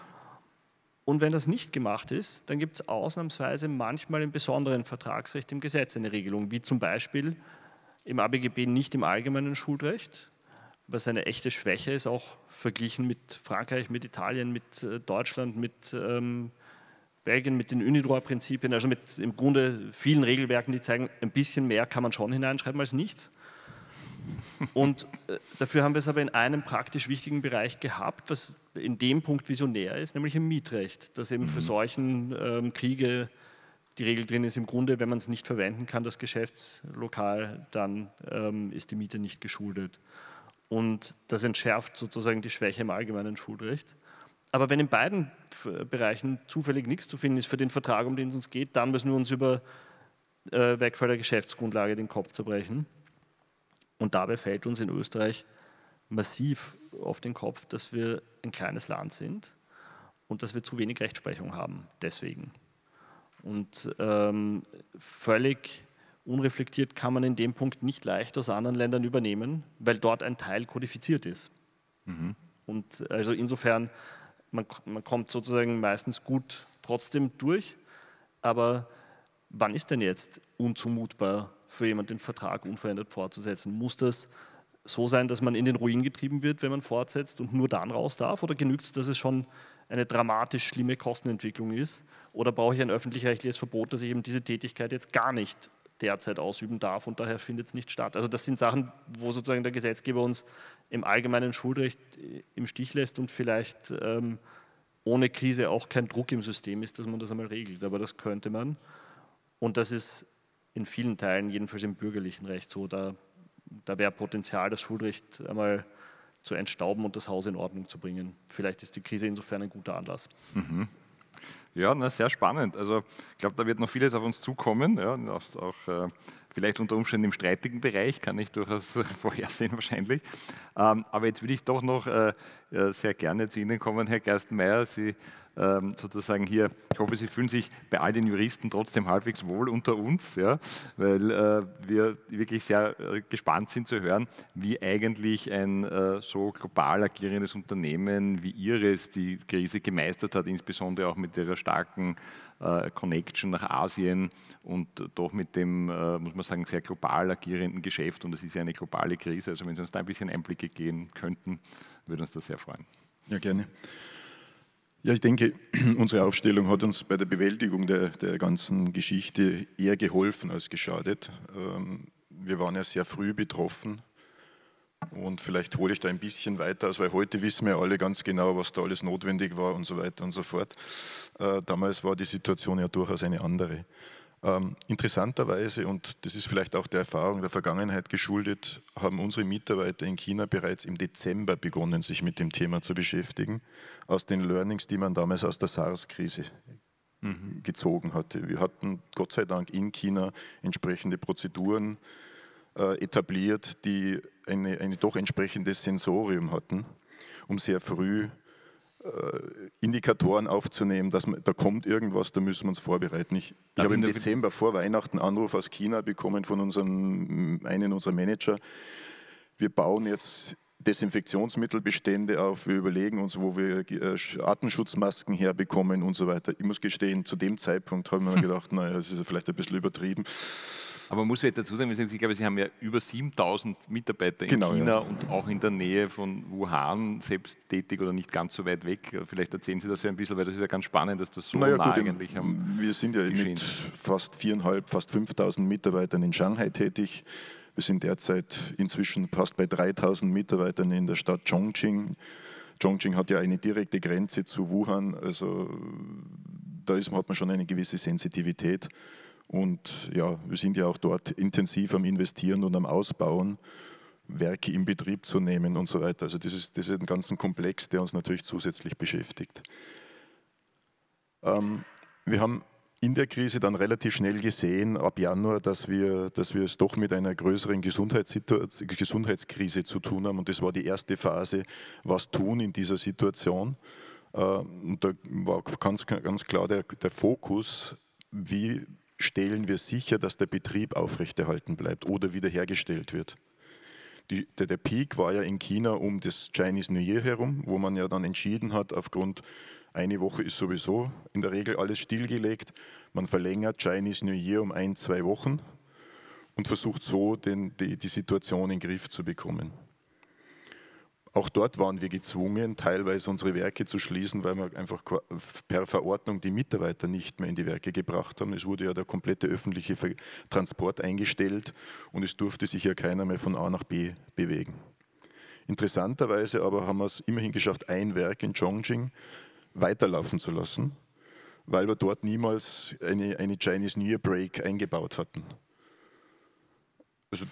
Und wenn das nicht gemacht ist, dann gibt es ausnahmsweise manchmal im besonderen Vertragsrecht im Gesetz eine Regelung, wie zum Beispiel im ABGB nicht im allgemeinen Schuldrecht, was eine echte Schwäche ist, auch verglichen mit Frankreich, mit Italien, mit äh, Deutschland, mit ähm, Belgien, mit den Unidroit-Prinzipien, also mit im Grunde vielen Regelwerken, die zeigen, ein bisschen mehr kann man schon hineinschreiben als nichts. Und äh, dafür haben wir es aber in einem praktisch wichtigen Bereich gehabt, was in dem Punkt visionär ist, nämlich im Mietrecht, dass eben mhm. für solchen ähm, Kriege die Regel drin ist, im Grunde, wenn man es nicht verwenden kann, das Geschäftslokal, dann ähm, ist die Miete nicht geschuldet und das entschärft sozusagen die Schwäche im allgemeinen Schulrecht. Aber wenn in beiden Bereichen zufällig nichts zu finden ist für den Vertrag, um den es uns geht, dann müssen wir uns über äh, Wegfall der Geschäftsgrundlage den Kopf zerbrechen. Und dabei fällt uns in Österreich massiv auf den Kopf, dass wir ein kleines Land sind und dass wir zu wenig Rechtsprechung haben. Deswegen. Und ähm, völlig unreflektiert kann man in dem Punkt nicht leicht aus anderen Ländern übernehmen, weil dort ein Teil kodifiziert ist. Mhm. Und also insofern, man, man kommt sozusagen meistens gut trotzdem durch, aber wann ist denn jetzt unzumutbar für jemanden den Vertrag unverändert fortzusetzen? Muss das so sein, dass man in den Ruin getrieben wird, wenn man fortsetzt und nur dann raus darf? Oder genügt es, dass es schon eine dramatisch schlimme Kostenentwicklung ist? Oder brauche ich ein öffentlich-rechtliches Verbot, dass ich eben diese Tätigkeit jetzt gar nicht derzeit ausüben darf und daher findet es nicht statt. Also das sind Sachen, wo sozusagen der Gesetzgeber uns im allgemeinen Schulrecht äh, im Stich lässt und vielleicht ähm, ohne Krise auch kein Druck im System ist, dass man das einmal regelt. Aber das könnte man. Und das ist in vielen Teilen, jedenfalls im bürgerlichen Recht so, da, da wäre Potenzial, das Schulrecht einmal zu entstauben und das Haus in Ordnung zu bringen. Vielleicht ist die Krise insofern ein guter Anlass. Mhm. Ja, na, sehr spannend. Also ich glaube, da wird noch vieles auf uns zukommen. Ja, auch, auch äh, vielleicht unter Umständen im streitigen Bereich, kann ich durchaus vorhersehen wahrscheinlich. Ähm, aber jetzt würde ich doch noch äh, sehr gerne zu Ihnen kommen, Herr Gerstenmeier. Sie sozusagen hier, ich hoffe, Sie fühlen sich bei all den Juristen trotzdem halbwegs wohl unter uns, ja, weil äh, wir wirklich sehr äh, gespannt sind zu hören, wie eigentlich ein äh, so global agierendes Unternehmen wie Ihres die Krise gemeistert hat, insbesondere auch mit Ihrer starken äh, Connection nach Asien und doch mit dem, äh, muss man sagen, sehr global agierenden Geschäft. Und es ist ja eine globale Krise. Also wenn Sie uns da ein bisschen Einblicke geben könnten, würde uns das sehr freuen. Ja, gerne. Ja, ich denke, unsere Aufstellung hat uns bei der Bewältigung der, der ganzen Geschichte eher geholfen als geschadet. Ähm, wir waren ja sehr früh betroffen Und vielleicht hole ich da ein bisschen weiter aus, weil heute wissen wir alle ganz genau, was da alles notwendig war und so weiter und so fort. Äh, damals war die Situation ja durchaus eine andere. Ähm, interessanterweise, und das ist vielleicht auch der Erfahrung der Vergangenheit geschuldet, haben unsere Mitarbeiter in China bereits im Dezember begonnen, sich mit dem Thema zu beschäftigen, aus den Learnings, die man damals aus der SARS-Krise mhm. gezogen hatte. Wir hatten Gott sei Dank in China entsprechende Prozeduren äh, etabliert, die eine, eine doch entsprechendes Sensorium hatten, um sehr früh Indikatoren aufzunehmen, dass man, da kommt irgendwas, da müssen wir uns vorbereiten. Ich, ich habe im Dezember vor Weihnachten einen Anruf aus China bekommen von unserem, einem unserer Manager. Wir bauen jetzt Desinfektionsmittelbestände auf, wir überlegen uns, wo wir äh, Atemschutzmasken herbekommen und so weiter. Ich muss gestehen, zu dem Zeitpunkt haben wir gedacht, naja, das ist vielleicht ein bisschen übertrieben. Aber man muss vielleicht dazu sagen, ich glaube, Sie haben ja über 7000 Mitarbeiter in genau, China ja. und auch in der Nähe von Wuhan selbst tätig oder nicht ganz so weit weg. Vielleicht erzählen Sie das ja ein bisschen, weil das ist ja ganz spannend, dass das so naja, nah gut, eigentlich am Wir sind ja mit fast viereinhalb, fast 5000 Mitarbeitern in Shanghai tätig. Wir sind derzeit inzwischen fast bei 3000 Mitarbeitern in der Stadt Chongqing. Chongqing hat ja eine direkte Grenze zu Wuhan, also da ist, hat man schon eine gewisse Sensitivität. Und ja, wir sind ja auch dort intensiv am Investieren und am Ausbauen, Werke in Betrieb zu nehmen und so weiter. Also das ist, das ist ein ganzer Komplex, der uns natürlich zusätzlich beschäftigt. Ähm, wir haben in der Krise dann relativ schnell gesehen, ab Januar, dass wir, dass wir es doch mit einer größeren Gesundheitskrise zu tun haben. Und das war die erste Phase, was tun in dieser Situation. Äh, und da war ganz, ganz klar der, der Fokus, wie stellen wir sicher, dass der Betrieb aufrechterhalten bleibt oder wiederhergestellt wird. Die, der, der, Peak war ja in China um das Chinese New Year herum, wo man ja dann entschieden hat, aufgrund eine Woche ist sowieso in der Regel alles stillgelegt. Man verlängert Chinese New Year um ein, zwei Wochen und versucht so den, die, die Situation in den Griff zu bekommen. Auch dort waren wir gezwungen, teilweise unsere Werke zu schließen, weil wir einfach per Verordnung die Mitarbeiter nicht mehr in die Werke gebracht haben. Es wurde ja der komplette öffentliche Transport eingestellt und es durfte sich ja keiner mehr von A nach B bewegen. Interessanterweise aber haben wir es immerhin geschafft, ein Werk in Chongqing weiterlaufen zu lassen, weil wir dort niemals eine, eine Chinese New Year Break eingebaut hatten. Also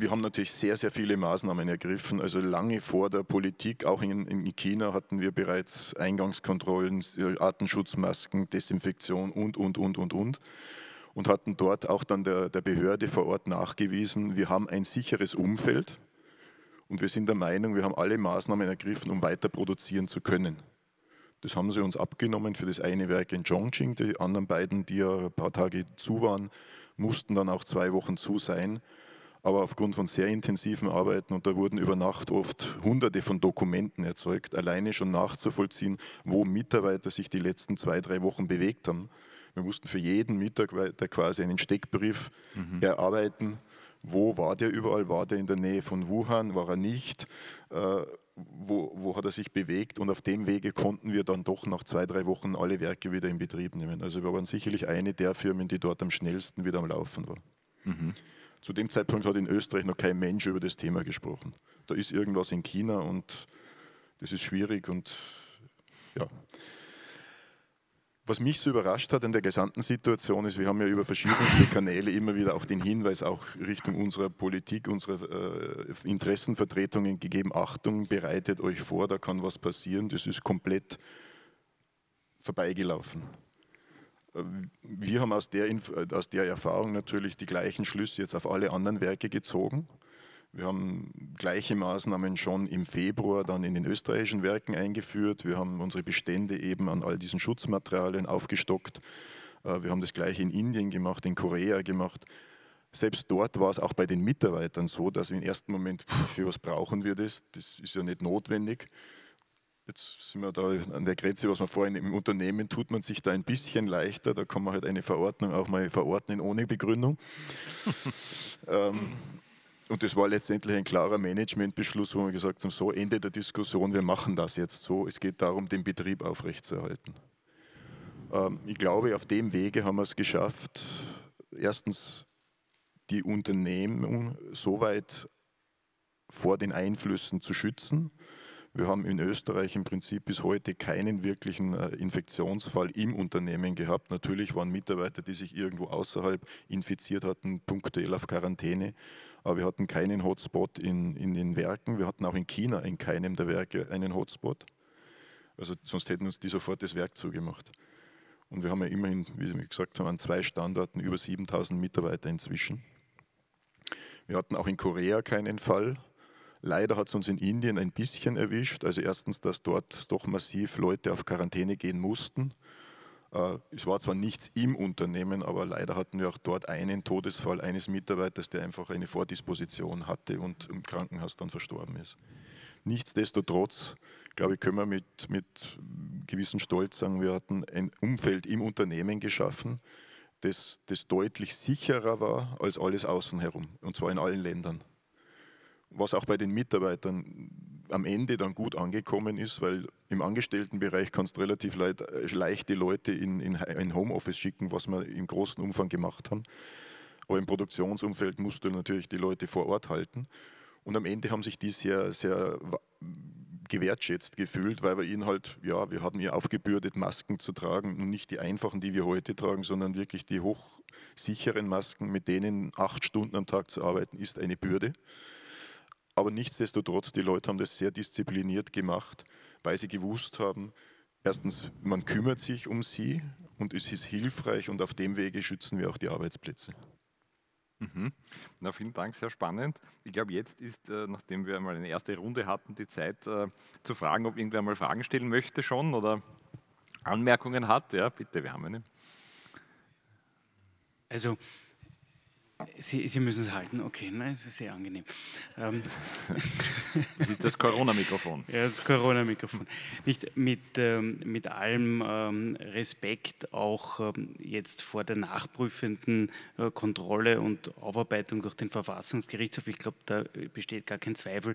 wir haben natürlich sehr, sehr viele Maßnahmen ergriffen. Also lange vor der Politik, auch in, in China hatten wir bereits Eingangskontrollen, Artenschutzmasken, Desinfektion und, und, und, und, und. Und hatten dort auch dann der, der Behörde vor Ort nachgewiesen, wir haben ein sicheres Umfeld und wir sind der Meinung, wir haben alle Maßnahmen ergriffen, um weiter produzieren zu können. Das haben sie uns abgenommen für das eine Werk in Chongqing. Die anderen beiden, die ja ein paar Tage zu waren, mussten dann auch zwei Wochen zu sein aber aufgrund von sehr intensiven Arbeiten und da wurden über Nacht oft hunderte von Dokumenten erzeugt, alleine schon nachzuvollziehen, wo Mitarbeiter sich die letzten zwei, drei Wochen bewegt haben. Wir mussten für jeden Mitarbeiter quasi einen Steckbrief mhm. erarbeiten. Wo war der überall? War der in der Nähe von Wuhan? War er nicht? Äh, wo, wo hat er sich bewegt? Und auf dem Wege konnten wir dann doch nach zwei, drei Wochen alle Werke wieder in Betrieb nehmen. Also wir waren sicherlich eine der Firmen, die dort am schnellsten wieder am Laufen war. Mhm. Zu dem Zeitpunkt hat in Österreich noch kein Mensch über das Thema gesprochen. Da ist irgendwas in China und das ist schwierig und ja. Was mich so überrascht hat in der gesamten Situation ist, wir haben ja über verschiedenste Kanäle immer wieder auch den Hinweis auch Richtung unserer Politik, unserer äh, Interessenvertretungen gegeben, Achtung, bereitet euch vor, da kann was passieren. Das ist komplett vorbeigelaufen. Wir haben aus der, aus der Erfahrung natürlich die gleichen Schlüsse jetzt auf alle anderen Werke gezogen. Wir haben gleiche Maßnahmen schon im Februar dann in den österreichischen Werken eingeführt. Wir haben unsere Bestände eben an all diesen Schutzmaterialien aufgestockt. Äh, wir haben das gleiche in Indien gemacht, in Korea gemacht. Selbst dort war es auch bei den Mitarbeitern so, dass wir im ersten Moment, für was brauchen wir das? Das ist ja nicht notwendig. Jetzt sind wir da an der Grenze, was man vorhin im Unternehmen tut, man sich da ein bisschen leichter. Da kann man halt eine Verordnung auch mal verordnen ohne Begründung. ähm, und das war letztendlich ein klarer Managementbeschluss, wo wir gesagt haben, so Ende der Diskussion, wir machen das jetzt so. Es geht darum, den Betrieb aufrechtzuerhalten. Ähm, ich glaube, auf dem Wege haben wir es geschafft, erstens die Unternehmung so weit vor den Einflüssen zu schützen. Wir haben in Österreich im Prinzip bis heute keinen wirklichen äh, Infektionsfall im Unternehmen gehabt. Natürlich waren Mitarbeiter, die sich irgendwo außerhalb infiziert hatten, punktuell auf Quarantäne. Aber wir hatten keinen Hotspot in, in den Werken. Wir hatten auch in China in keinem der Werke einen Hotspot. Also sonst hätten uns die sofort das Werk zugemacht. Und wir haben ja immerhin, wie wir gesagt haben, an zwei Standorten über 7000 Mitarbeiter inzwischen. Wir hatten auch in Korea keinen Fall. Leider hat es uns in Indien ein bisschen erwischt. Also erstens, dass dort doch massiv Leute auf Quarantäne gehen mussten. Äh, es war zwar nichts im Unternehmen, aber leider hatten wir auch dort einen Todesfall eines Mitarbeiters, der einfach eine Vordisposition hatte und im Krankenhaus dann verstorben ist. Nichtsdestotrotz, glaube ich, können wir mit, mit gewissem Stolz sagen, wir hatten ein Umfeld im Unternehmen geschaffen, das, das deutlich sicherer war als alles außen herum, und zwar in allen Ländern was auch bei den Mitarbeitern am Ende dann gut angekommen ist, weil im Angestelltenbereich kannst du relativ leicht die Leute in, in ein Homeoffice schicken, was wir im großen Umfang gemacht haben. Aber im Produktionsumfeld musst du natürlich die Leute vor Ort halten. Und am Ende haben sich die sehr, sehr gewertschätzt gefühlt, weil wir ihnen halt, ja, wir haben ihr aufgebürdet, Masken zu tragen und nicht die einfachen, die wir heute tragen, sondern wirklich die hochsicheren Masken, mit denen acht Stunden am Tag zu arbeiten, ist eine Bürde. Aber nichtsdestotrotz, die Leute haben das sehr diszipliniert gemacht, weil sie gewusst haben, erstens, man kümmert sich um sie und es ist hilfreich und auf dem Wege schützen wir auch die Arbeitsplätze. Mhm. Na, vielen Dank, sehr spannend. Ich glaube, jetzt ist, äh, nachdem wir einmal eine erste Runde hatten, die Zeit äh, zu fragen, ob irgendwer mal Fragen stellen möchte schon oder Anmerkungen hat. Ja, bitte, wir haben eine. Also Sie, Sie müssen es halten, okay, ne, das ist sehr angenehm. Ähm. Das Corona-Mikrofon. Ja, das Corona-Mikrofon. Nicht mit, ähm, mit allem ähm, Respekt auch ähm, jetzt vor der nachprüfenden äh, Kontrolle und Aufarbeitung durch den Verfassungsgerichtshof. Ich glaube, da besteht gar kein Zweifel,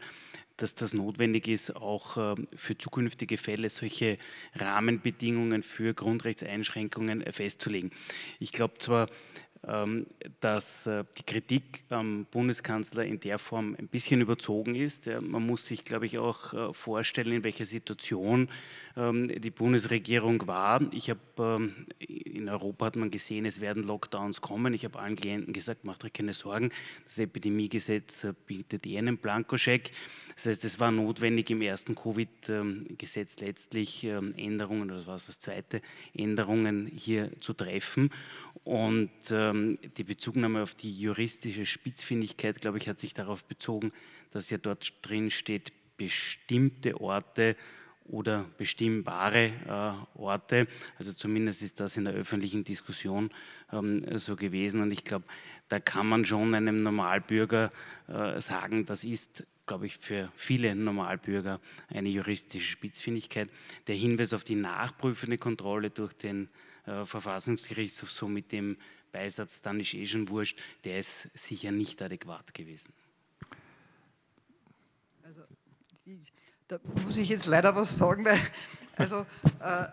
dass das notwendig ist, auch ähm, für zukünftige Fälle solche Rahmenbedingungen für Grundrechtseinschränkungen festzulegen. Ich glaube zwar, dass äh, die Kritik am Bundeskanzler in der Form ein bisschen überzogen ist. Man muss sich, glaube ich, auch äh, vorstellen, in welcher Situation ähm, die Bundesregierung war. Ich habe ähm, in Europa hat man gesehen, es werden Lockdowns kommen. Ich habe allen Klienten gesagt, macht euch keine Sorgen. Das Epidemiegesetz äh, bietet eh einen Blankoscheck. Das heißt, es war notwendig im ersten Covid-Gesetz letztlich Änderungen, oder das war das zweite, Änderungen hier zu treffen. Und ähm, die Bezugnahme auf die juristische Spitzfindigkeit, glaube ich, hat sich darauf bezogen, dass ja dort drin steht, bestimmte Orte oder bestimmbare äh, Orte. Also zumindest ist das in der öffentlichen Diskussion ähm, so gewesen. Und ich glaube, da kann man schon einem Normalbürger äh, sagen, das ist glaube ich, für viele Normalbürger eine juristische Spitzfindigkeit. Der Hinweis auf die nachprüfende Kontrolle durch den äh, Verfassungsgerichtshof so mit dem Beisatz, dann ist eh schon wurscht, der ist sicher nicht adäquat gewesen. Also, da muss ich jetzt leider was sagen, weil also äh,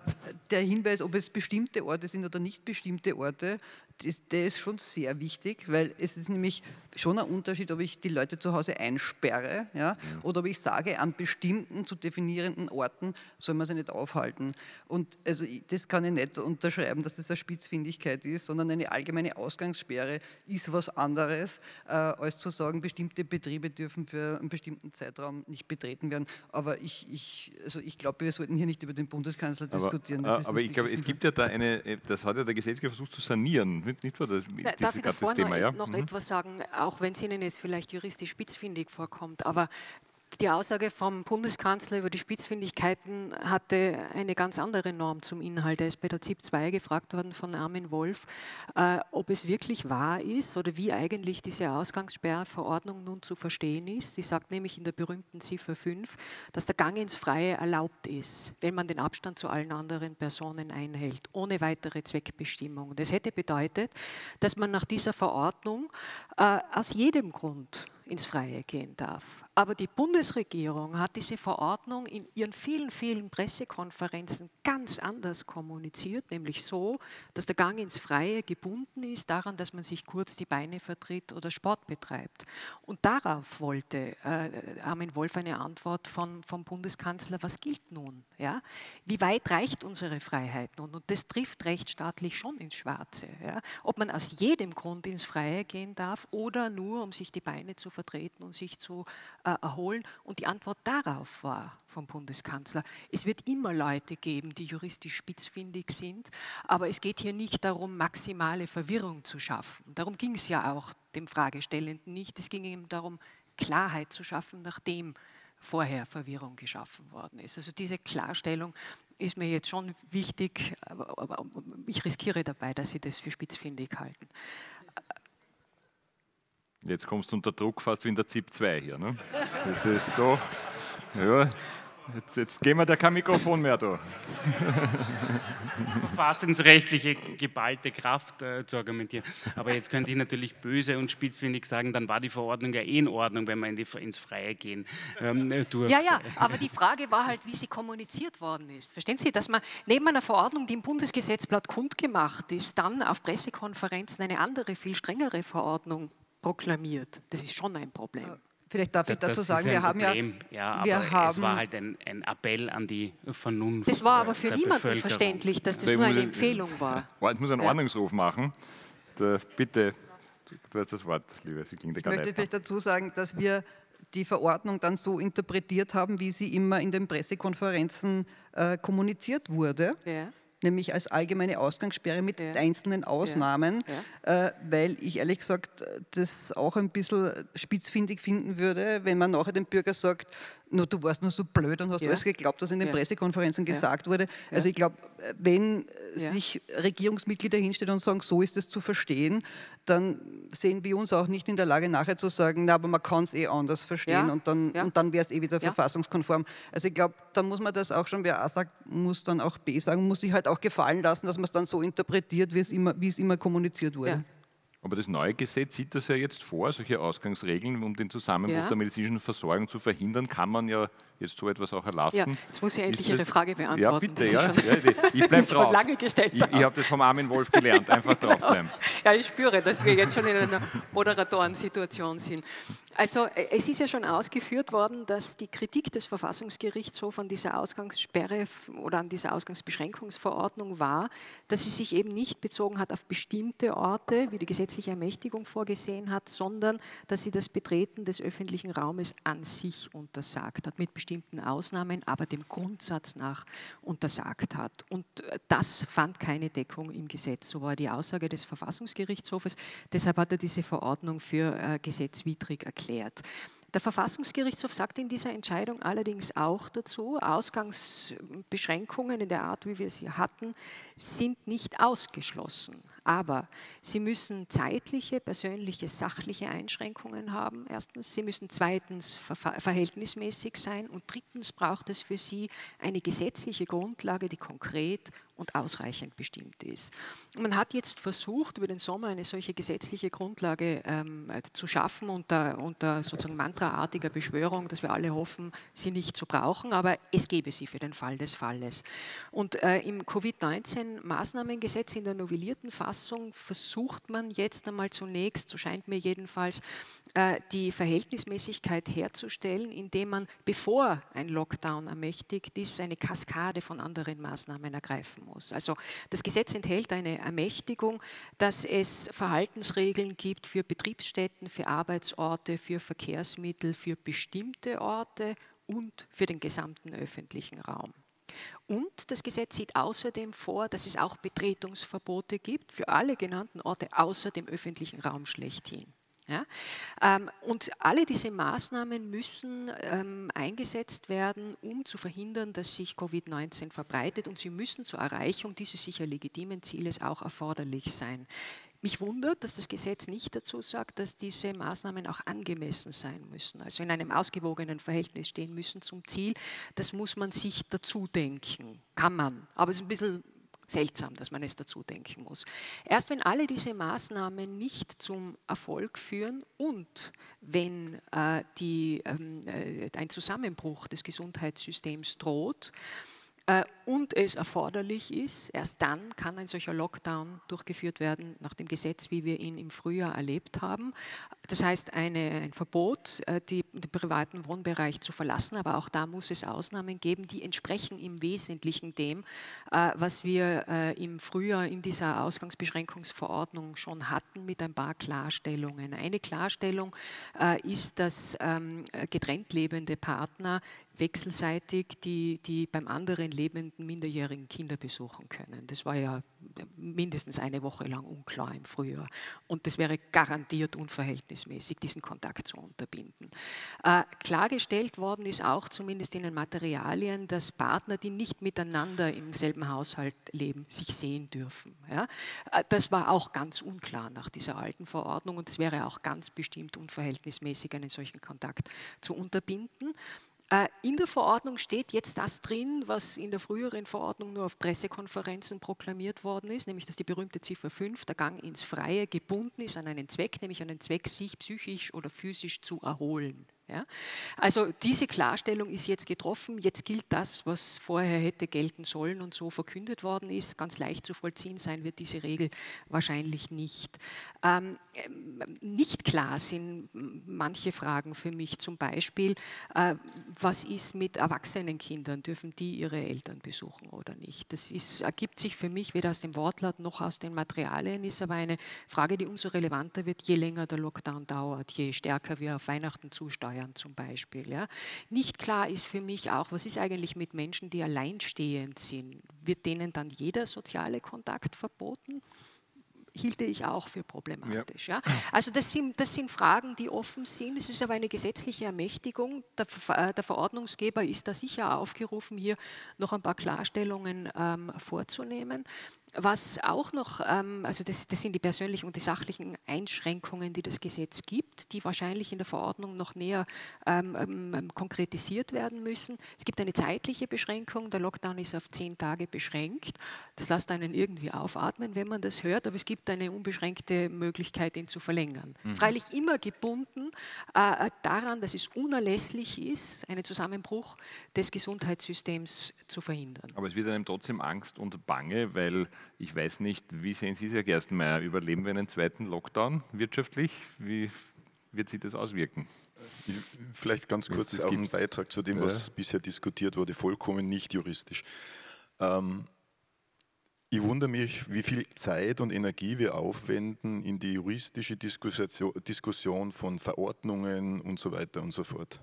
der Hinweis, ob es bestimmte Orte sind oder nicht bestimmte Orte, das, der ist schon sehr wichtig, weil es ist nämlich schon ein Unterschied, ob ich die Leute zu Hause einsperre ja, oder ob ich sage, an bestimmten zu definierenden Orten soll man sie nicht aufhalten. Und also das kann ich nicht unterschreiben, dass das eine Spitzfindigkeit ist, sondern eine allgemeine Ausgangssperre ist was anderes, äh, als zu sagen, bestimmte Betriebe dürfen für einen bestimmten Zeitraum nicht betreten werden. Aber ich, ich, also ich glaube, wir sollten hier nicht über den Bundeskanzler aber, diskutieren. Das aber ich glaube, es gibt ja da eine, das hat ja der Gesetzgeber versucht zu sanieren nicht, nicht war das, Na, darf ich davor Thema, noch, ja? noch mhm. etwas sagen, auch wenn es Ihnen jetzt vielleicht juristisch spitzfindig vorkommt, aber die Aussage vom Bundeskanzler über die Spitzfindigkeiten hatte eine ganz andere Norm zum Inhalt. Er ist bei der ZIP 2 gefragt worden von Armin Wolf, äh, ob es wirklich wahr ist oder wie eigentlich diese Ausgangssperrverordnung nun zu verstehen ist. Sie sagt nämlich in der berühmten Ziffer 5, dass der Gang ins Freie erlaubt ist, wenn man den Abstand zu allen anderen Personen einhält, ohne weitere Zweckbestimmung. Das hätte bedeutet, dass man nach dieser Verordnung äh, aus jedem Grund ins Freie gehen darf. Aber die Bundesregierung hat diese Verordnung in ihren vielen, vielen Pressekonferenzen ganz anders kommuniziert, nämlich so, dass der Gang ins Freie gebunden ist daran, dass man sich kurz die Beine vertritt oder Sport betreibt. Und darauf wollte äh, Armin Wolf eine Antwort von, vom Bundeskanzler, was gilt nun? Ja? Wie weit reicht unsere Freiheit nun? Und das trifft rechtsstaatlich schon ins Schwarze. Ja? Ob man aus jedem Grund ins Freie gehen darf oder nur, um sich die Beine zu vertreten und sich zu äh, erholen. Und die Antwort darauf war vom Bundeskanzler, es wird immer Leute geben, die juristisch spitzfindig sind, aber es geht hier nicht darum, maximale Verwirrung zu schaffen. Darum ging es ja auch dem Fragestellenden nicht. Es ging ihm darum, Klarheit zu schaffen, nachdem vorher Verwirrung geschaffen worden ist. Also diese Klarstellung ist mir jetzt schon wichtig, aber ich riskiere dabei, dass Sie das für spitzfindig halten. Jetzt kommst du unter Druck fast wie in der ZIP 2 hier. Ne? Das ist doch, ja, Jetzt, jetzt gehen wir da kein Mikrofon mehr da. Verfassungsrechtliche geballte Kraft äh, zu argumentieren. Aber jetzt könnte ich natürlich böse und spitzfindig sagen, dann war die Verordnung ja eh in Ordnung, wenn wir in die, ins Freie gehen ähm, durfte. Ja, ja, aber die Frage war halt, wie sie kommuniziert worden ist. Verstehen Sie, dass man neben einer Verordnung, die im Bundesgesetzblatt kundgemacht ist, dann auf Pressekonferenzen eine andere, viel strengere Verordnung proklamiert. Das ist schon ein Problem. Vielleicht darf ich dazu sagen, wir haben Problem. ja, ja wir haben, es war halt ein, ein, Appell an die Vernunft. Das war aber für niemanden verständlich, dass das nur eine Empfehlung war. Ich muss einen Ordnungsruf machen. Da, bitte, du hast das Wort, liebe Sie Ich möchte vielleicht dazu sagen, dass wir die Verordnung dann so interpretiert haben, wie sie immer in den Pressekonferenzen äh, kommuniziert wurde. Ja nämlich als allgemeine Ausgangssperre mit ja. einzelnen Ausnahmen, ja. Äh, weil ich ehrlich gesagt das auch ein bisschen spitzfindig finden würde, wenn man nachher dem Bürger sagt, nur du warst nur so blöd und hast ja. alles geglaubt, was in den ja. Pressekonferenzen gesagt wurde. Also ich glaube, wenn sich Regierungsmitglieder hinstellen und sagen, so ist es zu verstehen, dann sehen wir uns auch nicht in der Lage, nachher zu sagen, na, aber man kann es eh anders verstehen und dann, und dann wäre es eh wieder verfassungskonform. Also ich glaube, da muss man das auch schon, wer A sagt, muss dann auch B sagen, muss sich halt auch gefallen lassen, dass man es dann so interpretiert, wie es immer, wie es immer kommuniziert wurde. Aber das neue Gesetz sieht das ja jetzt vor, solche Ausgangsregeln, um den Zusammenbruch ja. der medizinischen Versorgung zu verhindern, kann man ja jetzt so etwas auch erlassen. Ja, jetzt muss ich endlich Ihre Frage beantworten. Ja, bitte, ja. ja. Ich bleibe drauf. lange gestellt ich, ich habe das vom Armin Wolf gelernt, einfach draufbleiben. Ja, ich spüre, dass wir jetzt schon in einer Moderatorensituation sind. Also äh, es ist ja schon ausgeführt worden, dass die Kritik des Verfassungsgerichtshofs an dieser Ausgangssperre oder an dieser Ausgangsbeschränkungsverordnung war, dass sie sich eben nicht bezogen hat auf bestimmte Orte, wie die gesetzliche Ermächtigung vorgesehen hat, sondern dass sie das Betreten des öffentlichen Raumes an sich untersagt hat, mit bestimmten bestimmten Ausnahmen, aber dem Grundsatz nach untersagt hat. Und äh, das fand keine Deckung im Gesetz. So war die Aussage des Verfassungsgerichtshofes. Deshalb hat er diese Verordnung für äh, gesetzwidrig erklärt. Der Verfassungsgerichtshof sagt in dieser Entscheidung allerdings auch dazu, Ausgangsbeschränkungen in der Art, wie wir sie hatten, sind nicht ausgeschlossen. Aber sie müssen zeitliche, persönliche, sachliche Einschränkungen haben. Erstens, sie müssen zweitens verhältnismäßig sein und drittens braucht es für sie eine gesetzliche Grundlage, die konkret und ausreichend bestimmt ist. Man hat jetzt versucht, über den Sommer eine solche gesetzliche Grundlage ähm, zu schaffen unter, unter sozusagen mantraartiger Beschwörung, dass wir alle hoffen, sie nicht zu brauchen, aber es gäbe sie für den Fall des Falles. Und äh, im Covid-19-Maßnahmengesetz in der novellierten Fassung versucht man jetzt einmal zunächst, so scheint mir jedenfalls, äh, die Verhältnismäßigkeit herzustellen, indem man, bevor ein Lockdown ermächtigt ist, eine Kaskade von anderen Maßnahmen ergreifen muss. Also das Gesetz enthält eine Ermächtigung, dass es Verhaltensregeln gibt für Betriebsstätten, für Arbeitsorte, für Verkehrsmittel, für bestimmte Orte und für den gesamten öffentlichen Raum. Und das Gesetz sieht außerdem vor, dass es auch Betretungsverbote gibt für alle genannten Orte außer dem öffentlichen Raum schlechthin. Ja? Ähm, und alle diese Maßnahmen müssen ähm, eingesetzt werden, um zu verhindern, dass sich Covid-19 verbreitet und sie müssen zur Erreichung dieses sicher legitimen Zieles auch erforderlich sein. Mich wundert, dass das Gesetz nicht dazu sagt, dass diese Maßnahmen auch angemessen sein müssen, also in einem ausgewogenen Verhältnis stehen müssen zum Ziel. Das muss man sich dazu denken, kann man. Aber es ist ein bisschen seltsam, dass man es dazu denken muss. Erst wenn alle diese Maßnahmen nicht zum Erfolg führen und wenn äh, die, ähm, äh, ein Zusammenbruch des Gesundheitssystems droht, und es erforderlich ist, erst dann kann ein solcher Lockdown durchgeführt werden nach dem Gesetz, wie wir ihn im Frühjahr erlebt haben. Das heißt, eine, ein Verbot, äh, die, den privaten Wohnbereich zu verlassen, aber auch da muss es Ausnahmen geben, die entsprechen im Wesentlichen dem, äh, was wir im Frühjahr in dieser Ausgangsbeschränkungsverordnung schon hatten, mit ein paar Klarstellungen. Eine Klarstellung ist, dass ähm, getrennt lebende Partner wechselseitig die, die beim anderen lebenden minderjährigen Kinder besuchen können. Das war ja mindestens eine Woche lang unklar im Frühjahr. Und das wäre garantiert unverhältnismäßig, diesen Kontakt zu unterbinden. Äh, klargestellt worden ist auch, zumindest in den Materialien, dass Partner, die nicht miteinander im selben Haushalt leben, sich sehen dürfen. Ja? Äh, das war auch ganz unklar nach dieser alten Verordnung und es wäre auch ganz bestimmt unverhältnismäßig, einen solchen Kontakt zu unterbinden. Äh, in der Verordnung steht jetzt das drin, was in der früheren Verordnung nur auf Pressekonferenzen proklamiert worden ist, nämlich dass die berühmte Ziffer 5, der Gang ins Freie, gebunden ist an einen Zweck, nämlich an den Zweck, sich psychisch oder physisch zu erholen. Ja? Also diese Klarstellung ist jetzt getroffen. Jetzt gilt das, was vorher hätte gelten sollen und so verkündet worden ist. Ganz leicht zu vollziehen sein wird diese Regel wahrscheinlich nicht. Ähm, nicht klar sind manche Fragen für mich. Zum Beispiel, äh, was ist mit erwachsenen Kindern? Dürfen die ihre Eltern besuchen oder nicht? Das ist, ergibt sich für mich weder aus dem Wortlaut noch aus den Materialien, ist aber eine Frage, die umso relevanter wird, je länger der Lockdown dauert, je stärker wir auf Weihnachten zusteuern Steuern zum Beispiel. Ja. Nicht klar ist für mich auch, was ist eigentlich mit Menschen, die alleinstehend sind? Wird denen dann jeder soziale Kontakt verboten? hielte ich auch für problematisch. Ja. ja. Also das sind, das sind Fragen, die offen sind. Es ist aber eine gesetzliche Ermächtigung. Der, äh, der Verordnungsgeber ist da sicher aufgerufen, hier noch ein paar Klarstellungen ähm, vorzunehmen. Was auch noch, ähm, also das, das, sind die persönlichen und die sachlichen Einschränkungen, die das Gesetz gibt, die wahrscheinlich in der Verordnung noch näher ähm, ähm, konkretisiert werden müssen. Es gibt eine zeitliche Beschränkung, der Lockdown ist auf zehn Tage beschränkt. Das lässt einen irgendwie aufatmen, wenn man das hört, aber es gibt eine unbeschränkte Möglichkeit, ihn zu verlängern. Mhm. Freilich immer gebunden äh, daran, dass es unerlässlich ist, einen Zusammenbruch des Gesundheitssystems zu verhindern. Aber es wird einem trotzdem Angst und Bange, weil ich weiß nicht, wie sehen Sie es, Herr Gerstenmeier? Überleben wir einen zweiten Lockdown wirtschaftlich? Wie wird sich das auswirken? Vielleicht ganz kurz auch einen Beitrag zu dem, was ja. bisher diskutiert wurde, vollkommen nicht juristisch. Ähm, ich wundere mich, wie viel Zeit und Energie wir aufwenden in die juristische Diskussion von Verordnungen und so weiter und so fort.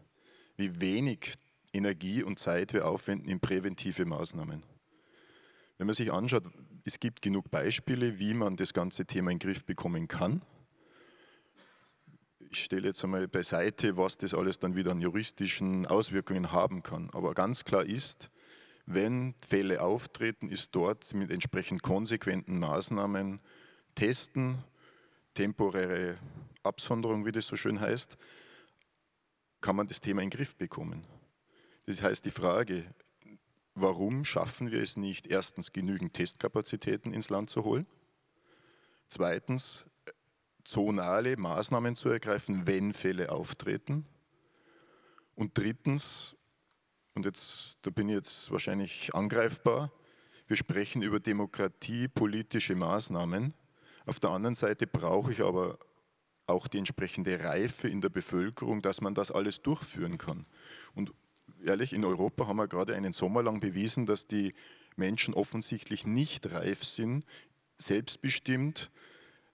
Wie wenig Energie und Zeit wir aufwenden in präventive Maßnahmen. Wenn man sich anschaut, es gibt genug Beispiele, wie man das ganze Thema in den Griff bekommen kann. Ich stelle jetzt einmal beiseite, was das alles dann wieder an juristischen Auswirkungen haben kann. Aber ganz klar ist, wenn Fälle auftreten, ist dort mit entsprechend konsequenten Maßnahmen testen, temporäre Absonderung, wie das so schön heißt, kann man das Thema in den Griff bekommen. Das heißt, die Frage, warum schaffen wir es nicht, erstens genügend Testkapazitäten ins Land zu holen, zweitens zonale Maßnahmen zu ergreifen, wenn Fälle auftreten und drittens, und jetzt, da bin ich jetzt wahrscheinlich angreifbar, wir sprechen über Demokratie, politische Maßnahmen. Auf der anderen Seite brauche ich aber auch die entsprechende Reife in der Bevölkerung, dass man das alles durchführen kann. Und ehrlich, in Europa haben wir gerade einen Sommer lang bewiesen, dass die Menschen offensichtlich nicht reif sind, selbstbestimmt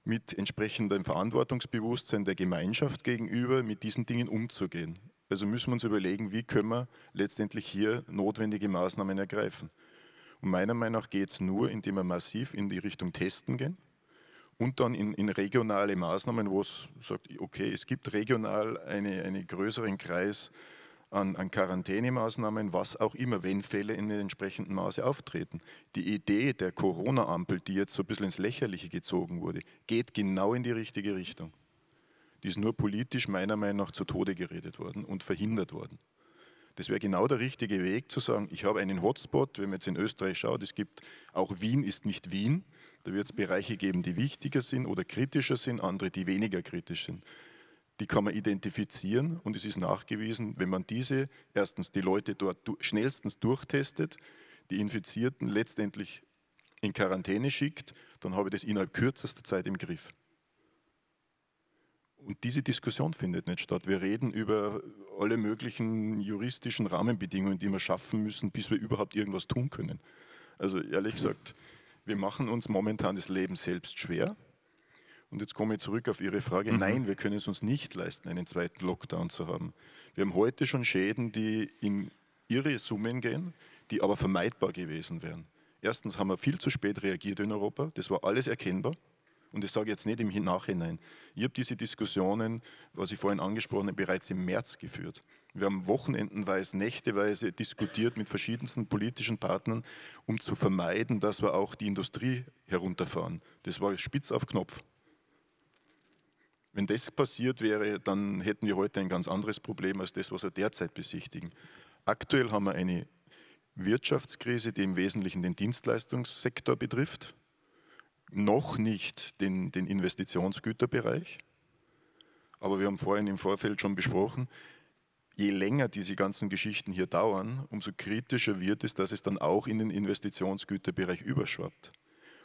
mit entsprechendem Verantwortungsbewusstsein der Gemeinschaft gegenüber mit diesen Dingen umzugehen. Also müssen wir uns überlegen, wie können wir letztendlich hier notwendige Maßnahmen ergreifen. Und meiner Meinung nach geht es nur, indem wir massiv in die Richtung Testen gehen und dann in, in regionale Maßnahmen, wo es sagt, okay, es gibt regional eine, einen größeren Kreis an, an Quarantänemaßnahmen, was auch immer, wenn Fälle in einem entsprechenden Maße auftreten. Die Idee der Corona-Ampel, die jetzt so ein bisschen ins Lächerliche gezogen wurde, geht genau in die richtige Richtung. Die ist nur politisch meiner Meinung nach zu Tode geredet worden und verhindert worden. Das wäre genau der richtige Weg zu sagen, ich habe einen Hotspot, wenn man jetzt in Österreich schaut, es gibt auch Wien ist nicht Wien, da wird es Bereiche geben, die wichtiger sind oder kritischer sind, andere, die weniger kritisch sind. Die kann man identifizieren und es ist nachgewiesen, wenn man diese, erstens die Leute dort schnellstens durchtestet, die Infizierten letztendlich in Quarantäne schickt, dann habe ich das innerhalb kürzester Zeit im Griff. Und diese Diskussion findet nicht statt. Wir reden über alle möglichen juristischen Rahmenbedingungen, die wir schaffen müssen, bis wir überhaupt irgendwas tun können. Also ehrlich gesagt, wir machen uns momentan das Leben selbst schwer. Und jetzt komme ich zurück auf Ihre Frage. Mhm. Nein, wir können es uns nicht leisten, einen zweiten Lockdown zu haben. Wir haben heute schon Schäden, die in irre Summen gehen, die aber vermeidbar gewesen wären. Erstens haben wir viel zu spät reagiert in Europa. Das war alles erkennbar. Und das sage ich jetzt nicht im Nachhinein. Ich habe diese Diskussionen, was ich vorhin angesprochen habe, bereits im März geführt. Wir haben wochenendenweise, nächteweise diskutiert mit verschiedensten politischen Partnern, um zu vermeiden, dass wir auch die Industrie herunterfahren. Das war spitz auf Knopf. Wenn das passiert wäre, dann hätten wir heute ein ganz anderes Problem als das, was wir derzeit besichtigen. Aktuell haben wir eine Wirtschaftskrise, die im Wesentlichen den Dienstleistungssektor betrifft noch nicht den, den Investitionsgüterbereich. Aber wir haben vorhin im Vorfeld schon besprochen, je länger diese ganzen Geschichten hier dauern, umso kritischer wird es, dass es dann auch in den Investitionsgüterbereich überschwappt.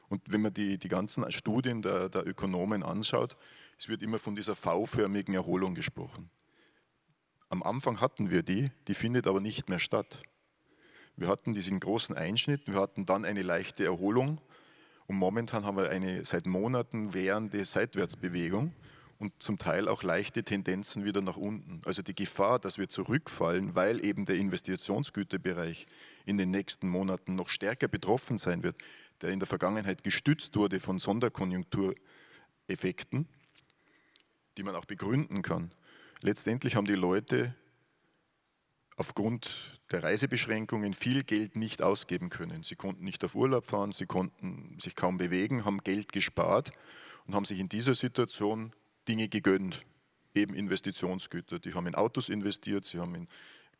Und wenn man die, die ganzen Studien der, der Ökonomen anschaut, es wird immer von dieser V-förmigen Erholung gesprochen. Am Anfang hatten wir die, die findet aber nicht mehr statt. Wir hatten diesen großen Einschnitt, wir hatten dann eine leichte Erholung und momentan haben wir eine seit Monaten währende Seitwärtsbewegung und zum Teil auch leichte Tendenzen wieder nach unten. Also die Gefahr, dass wir zurückfallen, weil eben der Investitionsgüterbereich in den nächsten Monaten noch stärker betroffen sein wird, der in der Vergangenheit gestützt wurde von Sonderkonjunktureffekten, die man auch begründen kann. Letztendlich haben die Leute aufgrund der Reisebeschränkungen viel Geld nicht ausgeben können. Sie konnten nicht auf Urlaub fahren, sie konnten sich kaum bewegen, haben Geld gespart und haben sich in dieser Situation Dinge gegönnt, eben Investitionsgüter. Die haben in Autos investiert, sie haben in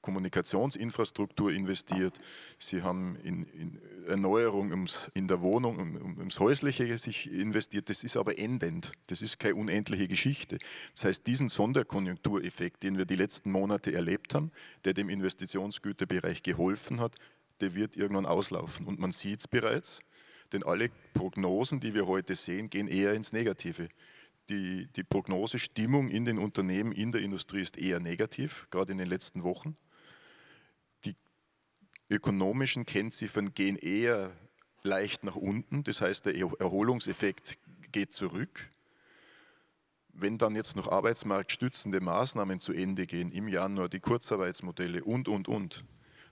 Kommunikationsinfrastruktur investiert, sie haben in, in Erneuerung ums, in der Wohnung, um, ums Häusliche sich investiert. Das ist aber endend. Das ist keine unendliche Geschichte. Das heißt, diesen Sonderkonjunktureffekt, den wir die letzten Monate erlebt haben, der dem Investitionsgüterbereich geholfen hat, der wird irgendwann auslaufen. Und man sieht es bereits, denn alle Prognosen, die wir heute sehen, gehen eher ins Negative die, die Prognosestimmung in den Unternehmen, in der Industrie ist eher negativ, gerade in den letzten Wochen ökonomischen Kennziffern gehen eher leicht nach unten, das heißt der Erholungseffekt geht zurück. Wenn dann jetzt noch arbeitsmarktstützende Maßnahmen zu Ende gehen, im Januar die Kurzarbeitsmodelle und, und, und,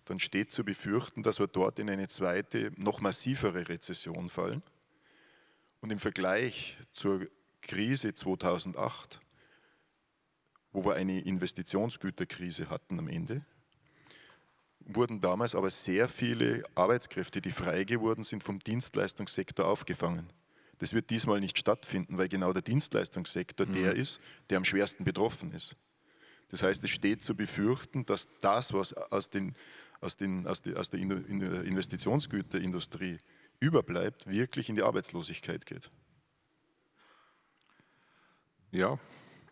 dann steht zu befürchten, dass wir dort in eine zweite, noch massivere Rezession fallen. Und im Vergleich zur Krise 2008, wo wir eine Investitionsgüterkrise hatten am Ende, wurden damals aber sehr viele Arbeitskräfte, die frei geworden sind, vom Dienstleistungssektor aufgefangen. Das wird diesmal nicht stattfinden, weil genau der Dienstleistungssektor mhm. der ist, der am schwersten betroffen ist. Das heißt, es steht zu befürchten, dass das, was aus, den, aus, den, aus, die, aus der Investitionsgüterindustrie überbleibt, wirklich in die Arbeitslosigkeit geht. Ja,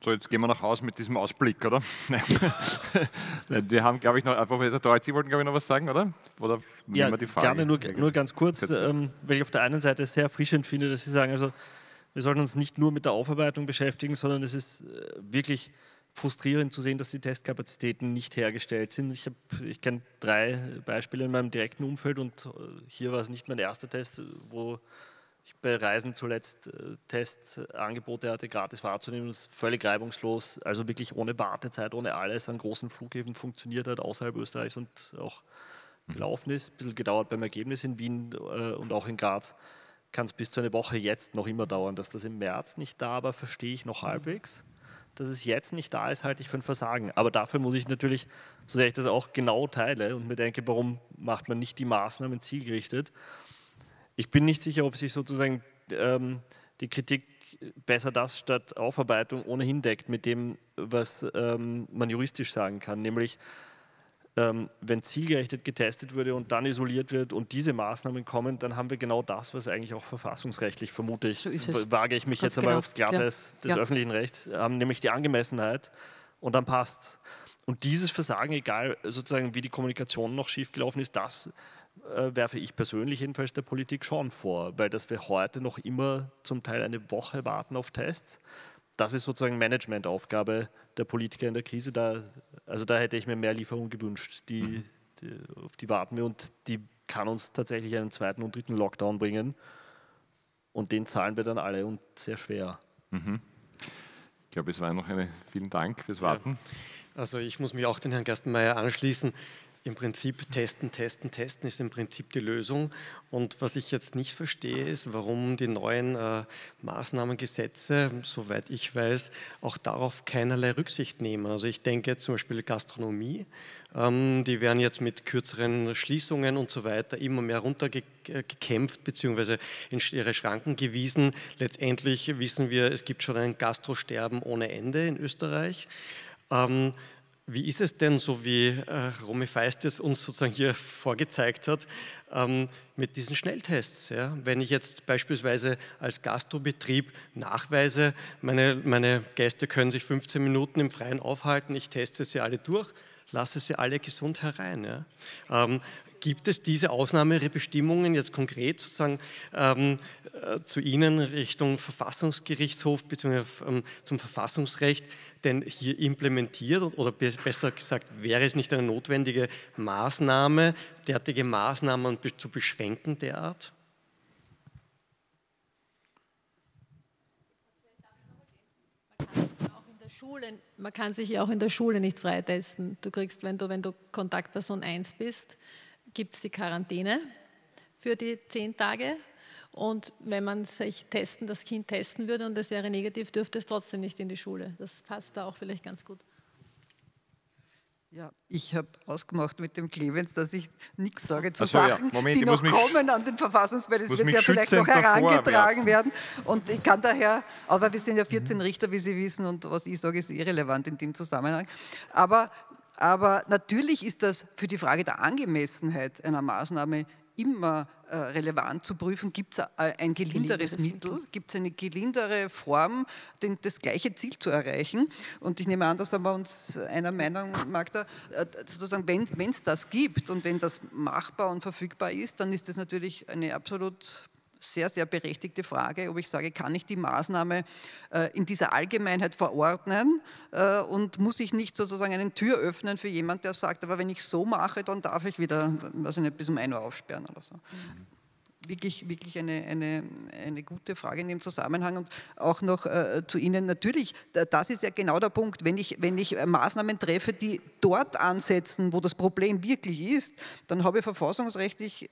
so, jetzt gehen wir nach Hause mit diesem Ausblick, oder? wir haben, glaube ich, noch, Professor Deutsch, Sie wollten, glaube ich, noch was sagen, oder? Oder ja, wir die Frage? gerne, nur, nur ganz kurz, ähm, weil ich auf der einen Seite sehr erfrischend finde, dass Sie sagen, also wir sollten uns nicht nur mit der Aufarbeitung beschäftigen, sondern es ist äh, wirklich frustrierend zu sehen, dass die Testkapazitäten nicht hergestellt sind. Ich, ich kenne drei Beispiele in meinem direkten Umfeld und äh, hier war es nicht mein erster Test, wo ich bei Reisen zuletzt äh, Testangebote hatte, gratis wahrzunehmen, das ist völlig reibungslos, also wirklich ohne Wartezeit, ohne alles an großen Flughäfen funktioniert hat, außerhalb Österreichs und auch mhm. gelaufen ist. Ein bisschen gedauert beim Ergebnis in Wien äh, und auch in Graz kann es bis zu einer Woche jetzt noch immer dauern. Dass das im März nicht da war, verstehe ich noch halbwegs. Dass es jetzt nicht da ist, halte ich für ein Versagen. Aber dafür muss ich natürlich, so sehr ich das auch genau teile und mir denke, warum macht man nicht die Maßnahmen zielgerichtet, ich bin nicht sicher, ob sich sozusagen ähm, die Kritik besser das statt Aufarbeitung ohnehin deckt mit dem, was ähm, man juristisch sagen kann. Nämlich, ähm, wenn zielgerichtet getestet würde und dann isoliert wird und diese Maßnahmen kommen, dann haben wir genau das, was eigentlich auch verfassungsrechtlich, vermute ich, so wage ich mich Ganz jetzt einmal genau. aufs Glatteis ja. des ja. öffentlichen Rechts, haben nämlich die Angemessenheit und dann passt. Und dieses Versagen, egal sozusagen wie die Kommunikation noch schiefgelaufen ist, das äh, werfe ich persönlich jedenfalls der Politik schon vor, weil dass wir heute noch immer zum Teil eine Woche warten auf Tests, das ist sozusagen Managementaufgabe der Politiker in der Krise. Da, also da hätte ich mir mehr Lieferung gewünscht. Die, mhm. die, auf die warten wir und die kann uns tatsächlich einen zweiten und dritten Lockdown bringen. Und den zahlen wir dann alle und sehr schwer. Mhm. Ich glaube, es war noch eine. Vielen Dank fürs Warten. Ja. Also ich muss mich auch den Herrn Gerstenmeier anschließen im Prinzip testen, testen, testen ist im Prinzip die Lösung. Und was ich jetzt nicht verstehe, ist, warum die neuen äh, Maßnahmengesetze, soweit ich weiß, auch darauf keinerlei Rücksicht nehmen. Also ich denke zum Beispiel Gastronomie, ähm, die werden jetzt mit kürzeren Schließungen und so weiter immer mehr runtergekämpft bzw. in ihre Schranken gewiesen. Letztendlich wissen wir, es gibt schon ein Gastrosterben ohne Ende in Österreich. Ähm, wie ist es denn, so wie äh, Romy Feist es uns sozusagen hier vorgezeigt hat, ähm, mit diesen Schnelltests? Ja? Wenn ich jetzt beispielsweise als Gastrobetrieb nachweise, meine, meine Gäste können sich 15 Minuten im Freien aufhalten, ich teste sie alle durch, lasse sie alle gesund herein. Ja? Ähm, Gibt es diese Ausnahmebestimmungen jetzt konkret sozusagen ähm, äh, zu Ihnen Richtung Verfassungsgerichtshof bzw. Ähm, zum Verfassungsrecht denn hier implementiert oder besser gesagt, wäre es nicht eine notwendige Maßnahme, derartige Maßnahmen zu beschränken derart? man kann sich ja auch in der Schule nicht freitesten. Du kriegst, wenn du, wenn du Kontaktperson 1 bist, gibt es die Quarantäne für die zehn Tage. Und wenn man sich testen, das Kind testen würde und es wäre negativ, dürfte es trotzdem nicht in die Schule. Das passt da auch vielleicht ganz gut. Ja, ich habe ausgemacht mit dem Clemens, dass ich nichts sage zu so, Sachen, ja. Moment, die noch kommen an den Verfassungsbereich. Das wird ja vielleicht noch herangetragen werden. Und ich kann daher, aber wir sind ja 14 Richter, wie Sie wissen, und was ich sage, ist irrelevant in dem Zusammenhang. Aber aber natürlich ist das für die Frage der Angemessenheit einer Maßnahme immer äh, relevant zu prüfen, gibt es ein gelinderes Mittel, gibt es eine gelindere Form, den, das gleiche Ziel zu erreichen. Und ich nehme an, dass wir uns einer Meinung, Magda, äh, sozusagen, wenn es das gibt und wenn das machbar und verfügbar ist, dann ist das natürlich eine absolut sehr, sehr berechtigte Frage, ob ich sage, kann ich die Maßnahme äh, in dieser Allgemeinheit verordnen äh, und muss ich nicht sozusagen eine Tür öffnen für jemanden, der sagt, aber wenn ich so mache, dann darf ich wieder, weiß ich nicht, bis um 1 Uhr aufsperren oder so. Mhm wirklich, wirklich eine, eine, eine gute Frage in dem Zusammenhang und auch noch äh, zu Ihnen. Natürlich, das ist ja genau der Punkt, wenn ich, wenn ich Maßnahmen treffe, die dort ansetzen, wo das Problem wirklich ist, dann habe ich verfassungsrechtlich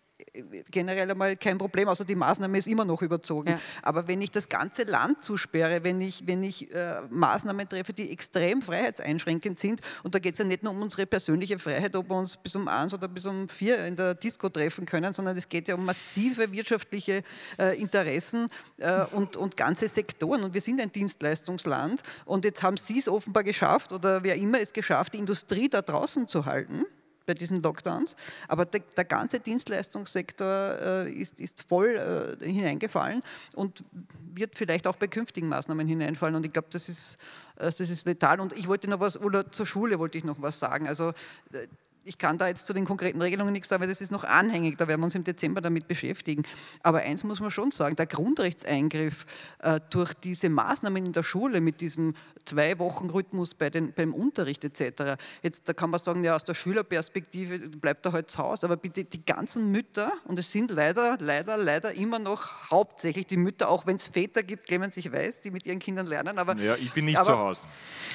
generell einmal kein Problem, also die Maßnahme ist immer noch überzogen. Ja. Aber wenn ich das ganze Land zusperre, wenn ich, wenn ich äh, Maßnahmen treffe, die extrem freiheitseinschränkend sind, und da geht es ja nicht nur um unsere persönliche Freiheit, ob wir uns bis um eins oder bis um vier in der Disco treffen können, sondern es geht ja um massive wirtschaftliche äh, Interessen äh, und, und ganze Sektoren. Und wir sind ein Dienstleistungsland und jetzt haben Sie es offenbar geschafft oder wer immer es geschafft, die Industrie da draußen zu halten bei diesen Lockdowns. Aber der, der ganze Dienstleistungssektor äh, ist, ist, voll äh, hineingefallen und wird vielleicht auch bei künftigen Maßnahmen hineinfallen. Und ich glaube, das ist, äh, das ist letal. Und ich wollte noch was, oder zur Schule wollte ich noch was sagen. Also äh, ich kann da jetzt zu den konkreten Regelungen nichts sagen, weil das ist noch anhängig, da werden wir uns im Dezember damit beschäftigen. Aber eins muss man schon sagen, der Grundrechtseingriff äh, durch diese Maßnahmen in der Schule mit diesem zwei Wochen Rhythmus bei den, beim Unterricht etc. Jetzt da kann man sagen, ja aus der Schülerperspektive bleibt er halt zu Hause, aber bitte die ganzen Mütter, und es sind leider, leider, leider immer noch hauptsächlich die Mütter, auch wenn es Väter gibt, Clemens, ich weiß, die mit ihren Kindern lernen. Aber, ja, ich bin nicht aber, zu Hause.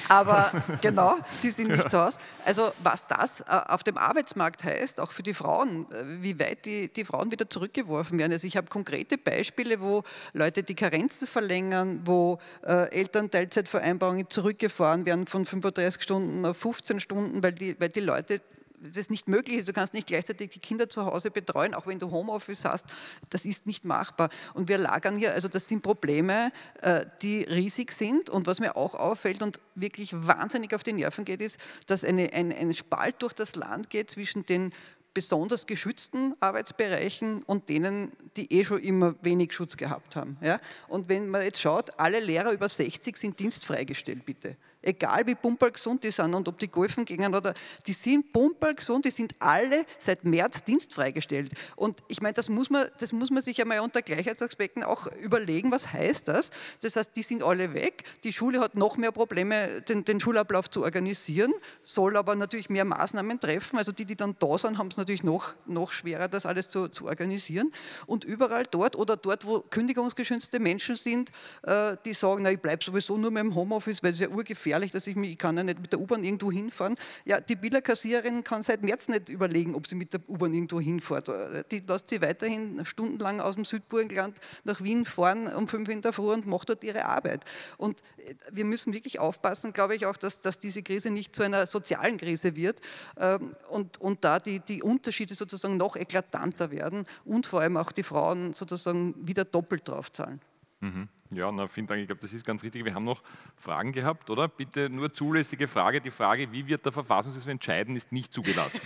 Aber genau, die sind nicht ja. zu Hause. Also was das äh, auf dem Arbeitsmarkt heißt, auch für die Frauen, äh, wie weit die, die Frauen wieder zurückgeworfen werden. Also ich habe konkrete Beispiele, wo Leute die Karenzen verlängern, wo äh, Elternteilzeitvereinbarungen zurückgefahren werden von 35 Stunden auf 15 Stunden, weil die, weil die Leute das nicht möglich ist. Du kannst nicht gleichzeitig die Kinder zu Hause betreuen, auch wenn du Homeoffice hast. Das ist nicht machbar. Und wir lagern hier, also das sind Probleme, äh, die riesig sind. Und was mir auch auffällt und wirklich wahnsinnig auf die Nerven geht, ist, dass eine, ein, ein Spalt durch das Land geht zwischen den besonders geschützten Arbeitsbereichen und denen, die eh schon immer wenig Schutz gehabt haben. Ja? Und wenn man jetzt schaut, alle Lehrer über 60 sind dienstfreigestellt, bitte egal wie pumperlgesund die sind und ob die golfen gehen oder, die sind pumperlgesund, die sind alle seit März dienstfreigestellt. Und ich meine, das muss man, das muss man sich einmal unter Gleichheitsaspekten auch überlegen, was heißt das? Das heißt, die sind alle weg, die Schule hat noch mehr Probleme, den, den Schulablauf zu organisieren, soll aber natürlich mehr Maßnahmen treffen, also die, die dann da sind, haben es natürlich noch, noch schwerer, das alles zu, zu organisieren. Und überall dort oder dort, wo kündigungsgeschützte Menschen sind, äh, die sagen, na, ich bleibe sowieso nur mit dem Homeoffice, weil es ja urgefährlich gefährlich, dass ich mich, ich kann ja nicht mit der U-Bahn irgendwo hinfahren. Ja, die Billerkassiererin kann seit März nicht überlegen, ob sie mit der U-Bahn irgendwo hinfährt. Die lässt sie weiterhin stundenlang aus dem Südburgenland nach Wien fahren um fünf in der Früh und macht dort ihre Arbeit. Und äh, wir müssen wirklich aufpassen, glaube ich auch, dass, dass diese Krise nicht zu einer sozialen Krise wird ähm, und, und da die, die Unterschiede sozusagen noch eklatanter werden und vor allem auch die Frauen sozusagen wieder doppelt draufzahlen. Mhm. Ja, na, vielen Dank. Ich glaube, das ist ganz richtig. Wir haben noch Fragen gehabt, oder? Bitte nur zulässige Frage. Die Frage, wie wird der Verfassungsgesetz entscheiden, ist nicht zugelassen.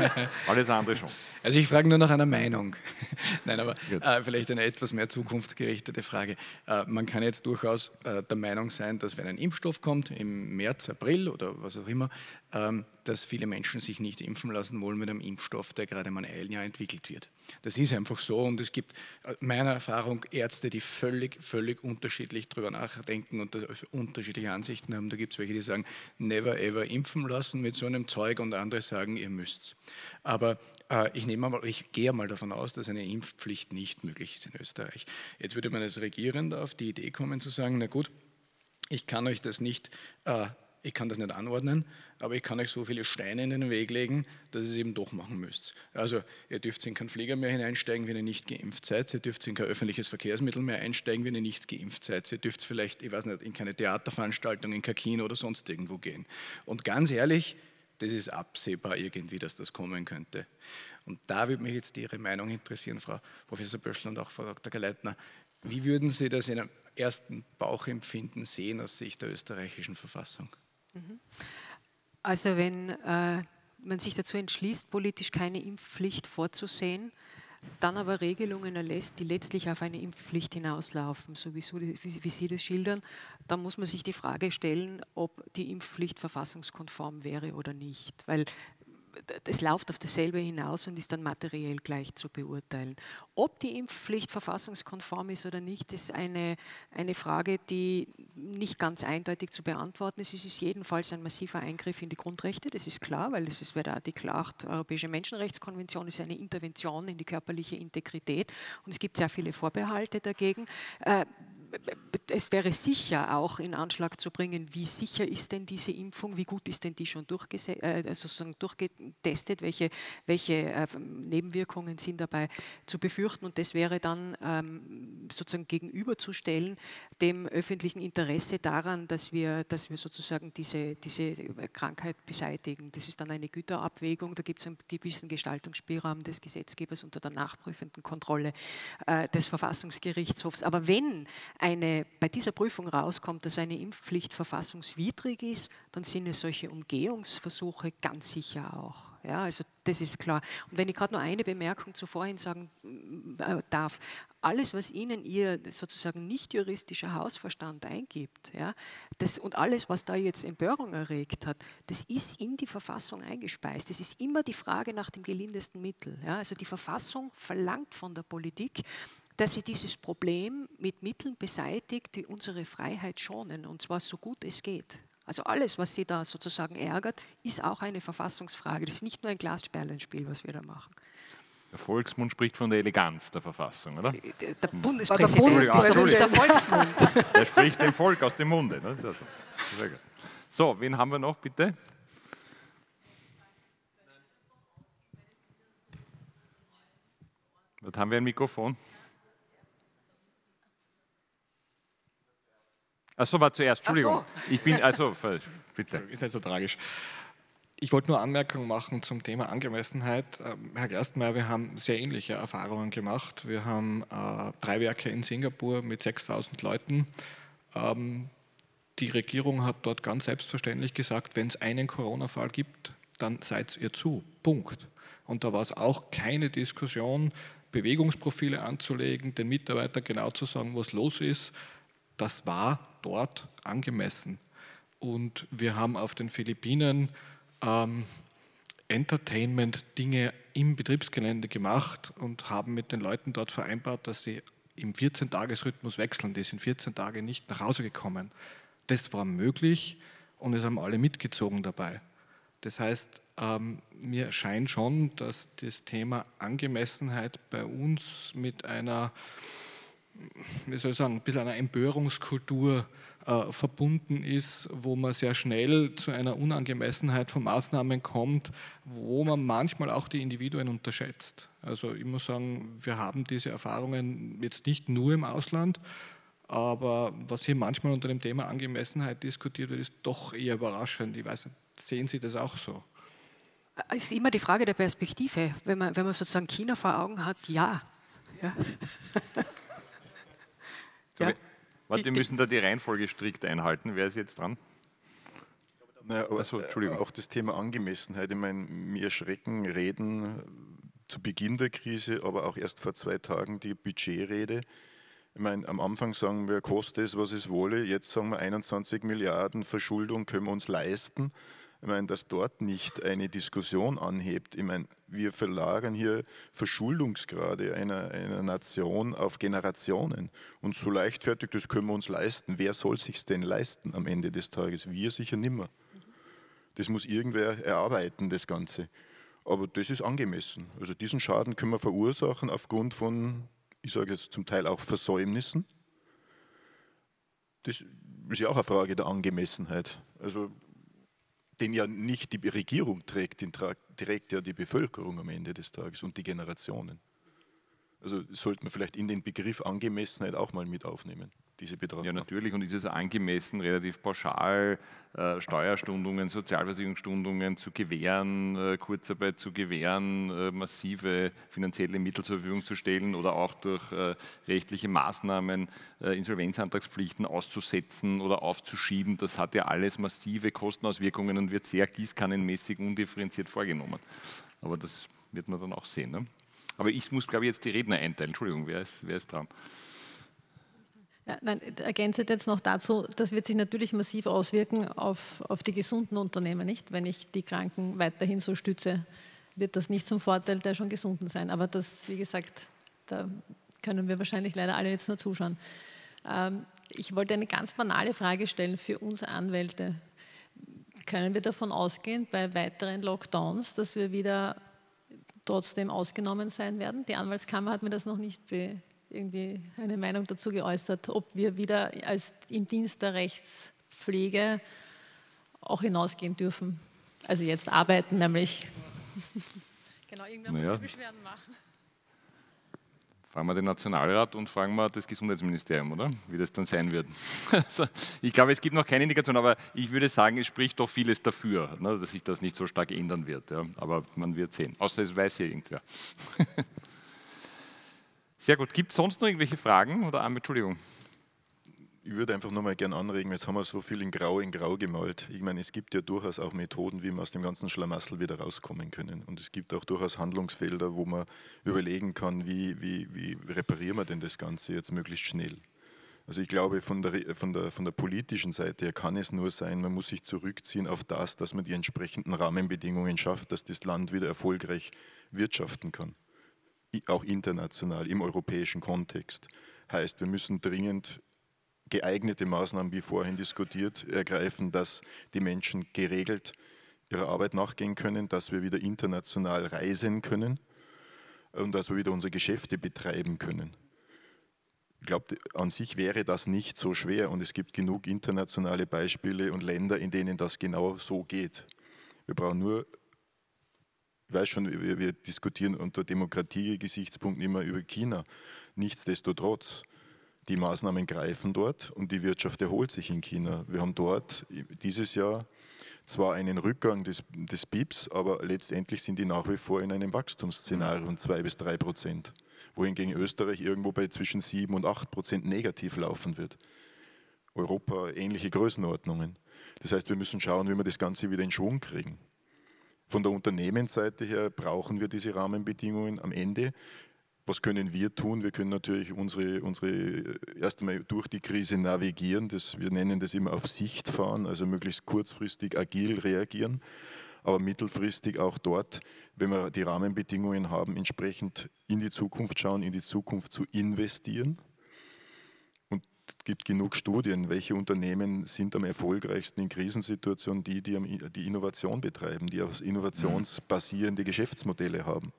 Alles andere schon. Also ich frage nur nach einer Meinung. Nein, aber äh, vielleicht eine etwas mehr zukunftsgerichtete Frage. Äh, man kann jetzt durchaus äh, der Meinung sein, dass wenn ein Impfstoff kommt, im März, April oder was auch immer, ähm, dass viele Menschen sich nicht impfen lassen wollen mit einem Impfstoff, der gerade mal ein Jahr entwickelt wird. Das ist einfach so und es gibt äh, meiner Erfahrung Ärzte, die völlig, völlig unterschiedlich darüber nachdenken und unterschiedliche Ansichten haben. Da gibt es welche, die sagen, never ever impfen lassen mit so einem Zeug und andere sagen, ihr müsst's. Aber äh, ich, nehme mal, ich gehe mal davon aus, dass eine Impfpflicht nicht möglich ist in Österreich. Jetzt würde man als Regierender auf die Idee kommen zu sagen, na gut, ich kann euch das nicht äh, ich kann das nicht anordnen, aber ich kann euch so viele Steine in den Weg legen, dass ihr es eben doch machen müsst. Also ihr dürft in keinen Flieger mehr hineinsteigen, wenn ihr nicht geimpft seid, ihr dürft in kein öffentliches Verkehrsmittel mehr einsteigen, wenn ihr nicht geimpft seid, ihr dürft vielleicht, ich weiß nicht, in keine Theaterveranstaltung, in kein Kino oder sonst irgendwo gehen. Und ganz ehrlich, das ist absehbar irgendwie, dass das kommen könnte. Und da würde mich jetzt Ihre Meinung interessieren, Frau Professor Böschel und auch Frau Dr. Geleitner. Wie würden Sie das in einem ersten Bauchempfinden sehen aus Sicht der österreichischen Verfassung? Also wenn äh, man sich dazu entschließt, politisch keine Impfpflicht vorzusehen, dann aber Regelungen erlässt, die letztlich auf eine Impfpflicht hinauslaufen, so wie, wie, Sie das schildern, dann muss man sich die Frage stellen, ob die Impfpflicht verfassungskonform wäre oder nicht. Weil es läuft auf dasselbe hinaus und ist dann materiell gleich zu beurteilen. Ob die Impfpflicht verfassungskonform ist oder nicht, ist eine, eine Frage, die nicht ganz eindeutig zu beantworten ist. Es ist jedenfalls ein massiver Eingriff in die Grundrechte, das ist klar, weil es ist bei der Artikel 8 Europäische Menschenrechtskonvention ist eine Intervention in die körperliche Integrität und es gibt sehr viele Vorbehalte dagegen. Äh, es wäre sicher auch in Anschlag zu bringen, wie sicher ist denn diese Impfung, wie gut ist denn die schon äh, sozusagen durchgetestet, welche, welche äh, Nebenwirkungen sind dabei zu befürchten. Und das wäre dann ähm, sozusagen gegenüberzustellen dem öffentlichen Interesse daran, dass wir, dass wir sozusagen diese, diese Krankheit beseitigen. Das ist dann eine Güterabwägung, da gibt es einen gewissen Gestaltungsspielraum des Gesetzgebers unter der nachprüfenden Kontrolle äh, des Verfassungsgerichtshofs. Aber wenn eine, bei dieser Prüfung rauskommt, dass eine Impfpflicht verfassungswidrig ist, dann sind es solche Umgehungsversuche ganz sicher auch. Ja, also das ist klar. Und wenn ich gerade nur eine Bemerkung zuvorhin sagen äh, darf, alles, was Ihnen Ihr sozusagen nicht juristischer Hausverstand eingibt, ja, das, und alles, was da jetzt Empörung erregt hat, das ist in die Verfassung eingespeist. Das ist immer die Frage nach dem gelindesten Mittel. Ja. Also die Verfassung verlangt von der Politik, dass sie dieses Problem mit Mitteln beseitigt, die unsere Freiheit schonen, und zwar so gut es geht. Also alles, was sie da sozusagen ärgert, ist auch eine Verfassungsfrage. Das ist nicht nur ein Glasperlenspiel, was wir da machen. Der Volksmund spricht von der Eleganz der Verfassung, oder? Der, der Bundespräsident der Bundespräsident ist der Volksmund. Der spricht dem Volk aus dem Munde. Ne? Also, so, wen haben wir noch, bitte? Was haben wir ein Mikrofon? Achso, war zuerst, Entschuldigung. So. Ich bin, also, bitte. Ist nicht so tragisch. ich wollte nur Anmerkungen machen zum Thema Angemessenheit. Ähm, Herr Gerstenmeier, wir haben sehr ähnliche Erfahrungen gemacht. Wir haben äh, drei Werke in Singapur mit 6000 Leuten. Ähm, die Regierung hat dort ganz selbstverständlich gesagt, wenn es einen Corona-Fall gibt, dann seid ihr zu. Punkt. Und da war es auch keine Diskussion, Bewegungsprofile anzulegen, den Mitarbeitern genau zu sagen, was los ist. Das war dort angemessen. Und wir haben auf den Philippinen ähm, Entertainment-Dinge im Betriebsgelände gemacht und haben mit den Leuten dort vereinbart, dass sie im 14-Tages-Rhythmus wechseln. Die sind 14 Tage nicht nach Hause gekommen. Das war möglich und es haben alle mitgezogen dabei. Das heißt, ähm, mir scheint schon, dass das Thema Angemessenheit bei uns mit einer, wie soll ich sagen, ein bisschen einer Empörungskultur äh, verbunden ist, wo man sehr schnell zu einer Unangemessenheit von Maßnahmen kommt, wo man manchmal auch die Individuen unterschätzt. Also ich muss sagen, wir haben diese Erfahrungen jetzt nicht nur im Ausland, aber was hier manchmal unter dem Thema Angemessenheit diskutiert wird, ist doch eher überraschend. Ich weiß nicht, sehen Sie das auch so? Es ist immer die Frage der Perspektive. Wenn man, wenn man sozusagen China vor Augen hat, ja. ja. ja. Warte, wir müssen da die Reihenfolge strikt einhalten. Wer ist jetzt dran? Naja, also, Entschuldigung. Auch das Thema Angemessenheit. Ich meine, mir erschrecken Reden zu Beginn der Krise, aber auch erst vor zwei Tagen die Budgetrede. Ich meine, am Anfang sagen wir, koste es, was es wolle. Jetzt sagen wir, 21 Milliarden Verschuldung können wir uns leisten. Ich meine, dass dort nicht eine Diskussion anhebt. Ich meine, wir verlagern hier Verschuldungsgrade einer, einer Nation auf Generationen. Und so leichtfertig, das können wir uns leisten. Wer soll sich denn leisten am Ende des Tages? Wir sicher nimmer. Das muss irgendwer erarbeiten, das Ganze. Aber das ist angemessen. Also diesen Schaden können wir verursachen aufgrund von, ich sage jetzt zum Teil auch Versäumnissen. Das ist ja auch eine Frage der Angemessenheit. Also den ja nicht die Regierung trägt, den trägt ja die Bevölkerung am Ende des Tages und die Generationen. Also sollte man vielleicht in den Begriff Angemessenheit auch mal mit aufnehmen diese Betrachtung. Ja, natürlich. Und ist es angemessen, relativ pauschal äh, Steuerstundungen, Sozialversicherungsstundungen zu gewähren, äh, Kurzarbeit zu gewähren, äh, massive finanzielle Mittel zur Verfügung zu stellen oder auch durch rechtliche Maßnahmen Insolvenzantragspflichten auszusetzen oder aufzuschieben. Das hat ja alles massive Kostenauswirkungen und wird sehr gießkannenmäßig undifferenziert vorgenommen. Aber das wird man dann auch sehen. Ne? Aber ich muss, glaube ich, jetzt die Redner einteilen. Entschuldigung, wer ist, wer ist dran? Ja, nein, ergänze jetzt noch dazu, das wird sich natürlich massiv auswirken auf, auf die gesunden Unternehmen, nicht? Wenn ich die Kranken weiterhin so stütze, wird das nicht zum Vorteil der schon Gesunden sein. Aber das, wie gesagt, da können wir wahrscheinlich leider alle jetzt nur zuschauen. Ähm, ich wollte eine ganz banale Frage stellen für uns Anwälte. Können wir davon ausgehen, bei weiteren Lockdowns, dass wir wieder trotzdem ausgenommen sein werden? Die Anwaltskammer hat mir das noch nicht be irgendwie eine Meinung dazu geäußert, ob wir wieder als im Dienst der Rechtspflege auch hinausgehen dürfen. Also jetzt arbeiten nämlich. genau, irgendwer naja. muss Beschwerden machen. Fragen wir den Nationalrat und fragen wir das Gesundheitsministerium, oder? Wie das dann sein wird. Also, ich glaube, es gibt noch keine Indikation, aber ich würde sagen, es spricht doch vieles dafür, ne, dass sich das nicht so stark ändern wird. Ja. Aber man wird sehen. Außer es weiß hier irgendwer. Sehr gut. Gibt es sonst noch irgendwelche Fragen oder Entschuldigung? Ich würde einfach nochmal gerne anregen, jetzt haben wir so viel in Grau in Grau gemalt. Ich meine, es gibt ja durchaus auch Methoden, wie wir aus dem ganzen Schlamassel wieder rauskommen können. Und es gibt auch durchaus Handlungsfelder, wo man überlegen kann, wie, wie, wie reparieren wir denn das Ganze jetzt möglichst schnell. Also ich glaube, von der, von, der, von der politischen Seite her kann es nur sein, man muss sich zurückziehen auf das, dass man die entsprechenden Rahmenbedingungen schafft, dass das Land wieder erfolgreich wirtschaften kann auch international, im europäischen Kontext. Heißt, wir müssen dringend geeignete Maßnahmen, wie vorhin diskutiert, ergreifen, dass die Menschen geregelt ihrer Arbeit nachgehen können, dass wir wieder international reisen können und dass wir wieder unsere Geschäfte betreiben können. Ich glaube, an sich wäre das nicht so schwer und es gibt genug internationale Beispiele und Länder, in denen das genau so geht. Wir brauchen nur ich weiß schon, wir, wir diskutieren unter Demokratie-Gesichtspunkten immer über China. Nichtsdestotrotz, die Maßnahmen greifen dort und die Wirtschaft erholt sich in China. Wir haben dort dieses Jahr zwar einen Rückgang des, des BIPs, aber letztendlich sind die nach wie vor in einem Wachstumsszenario von 2 bis 3 Prozent, wohingegen Österreich irgendwo bei zwischen 7 und 8 Prozent negativ laufen wird. Europa ähnliche Größenordnungen. Das heißt, wir müssen schauen, wie wir das Ganze wieder in Schwung kriegen. Von der Unternehmensseite her brauchen wir diese Rahmenbedingungen am Ende. Was können wir tun? Wir können natürlich unsere, unsere erst einmal durch die Krise navigieren. Das, wir nennen das immer auf Sicht fahren, also möglichst kurzfristig agil reagieren, aber mittelfristig auch dort, wenn wir die Rahmenbedingungen haben, entsprechend in die Zukunft schauen, in die Zukunft zu investieren es gibt genug Studien, welche Unternehmen sind am erfolgreichsten in Krisensituationen, die, die die Innovation betreiben, die aus innovationsbasierende Geschäftsmodelle haben.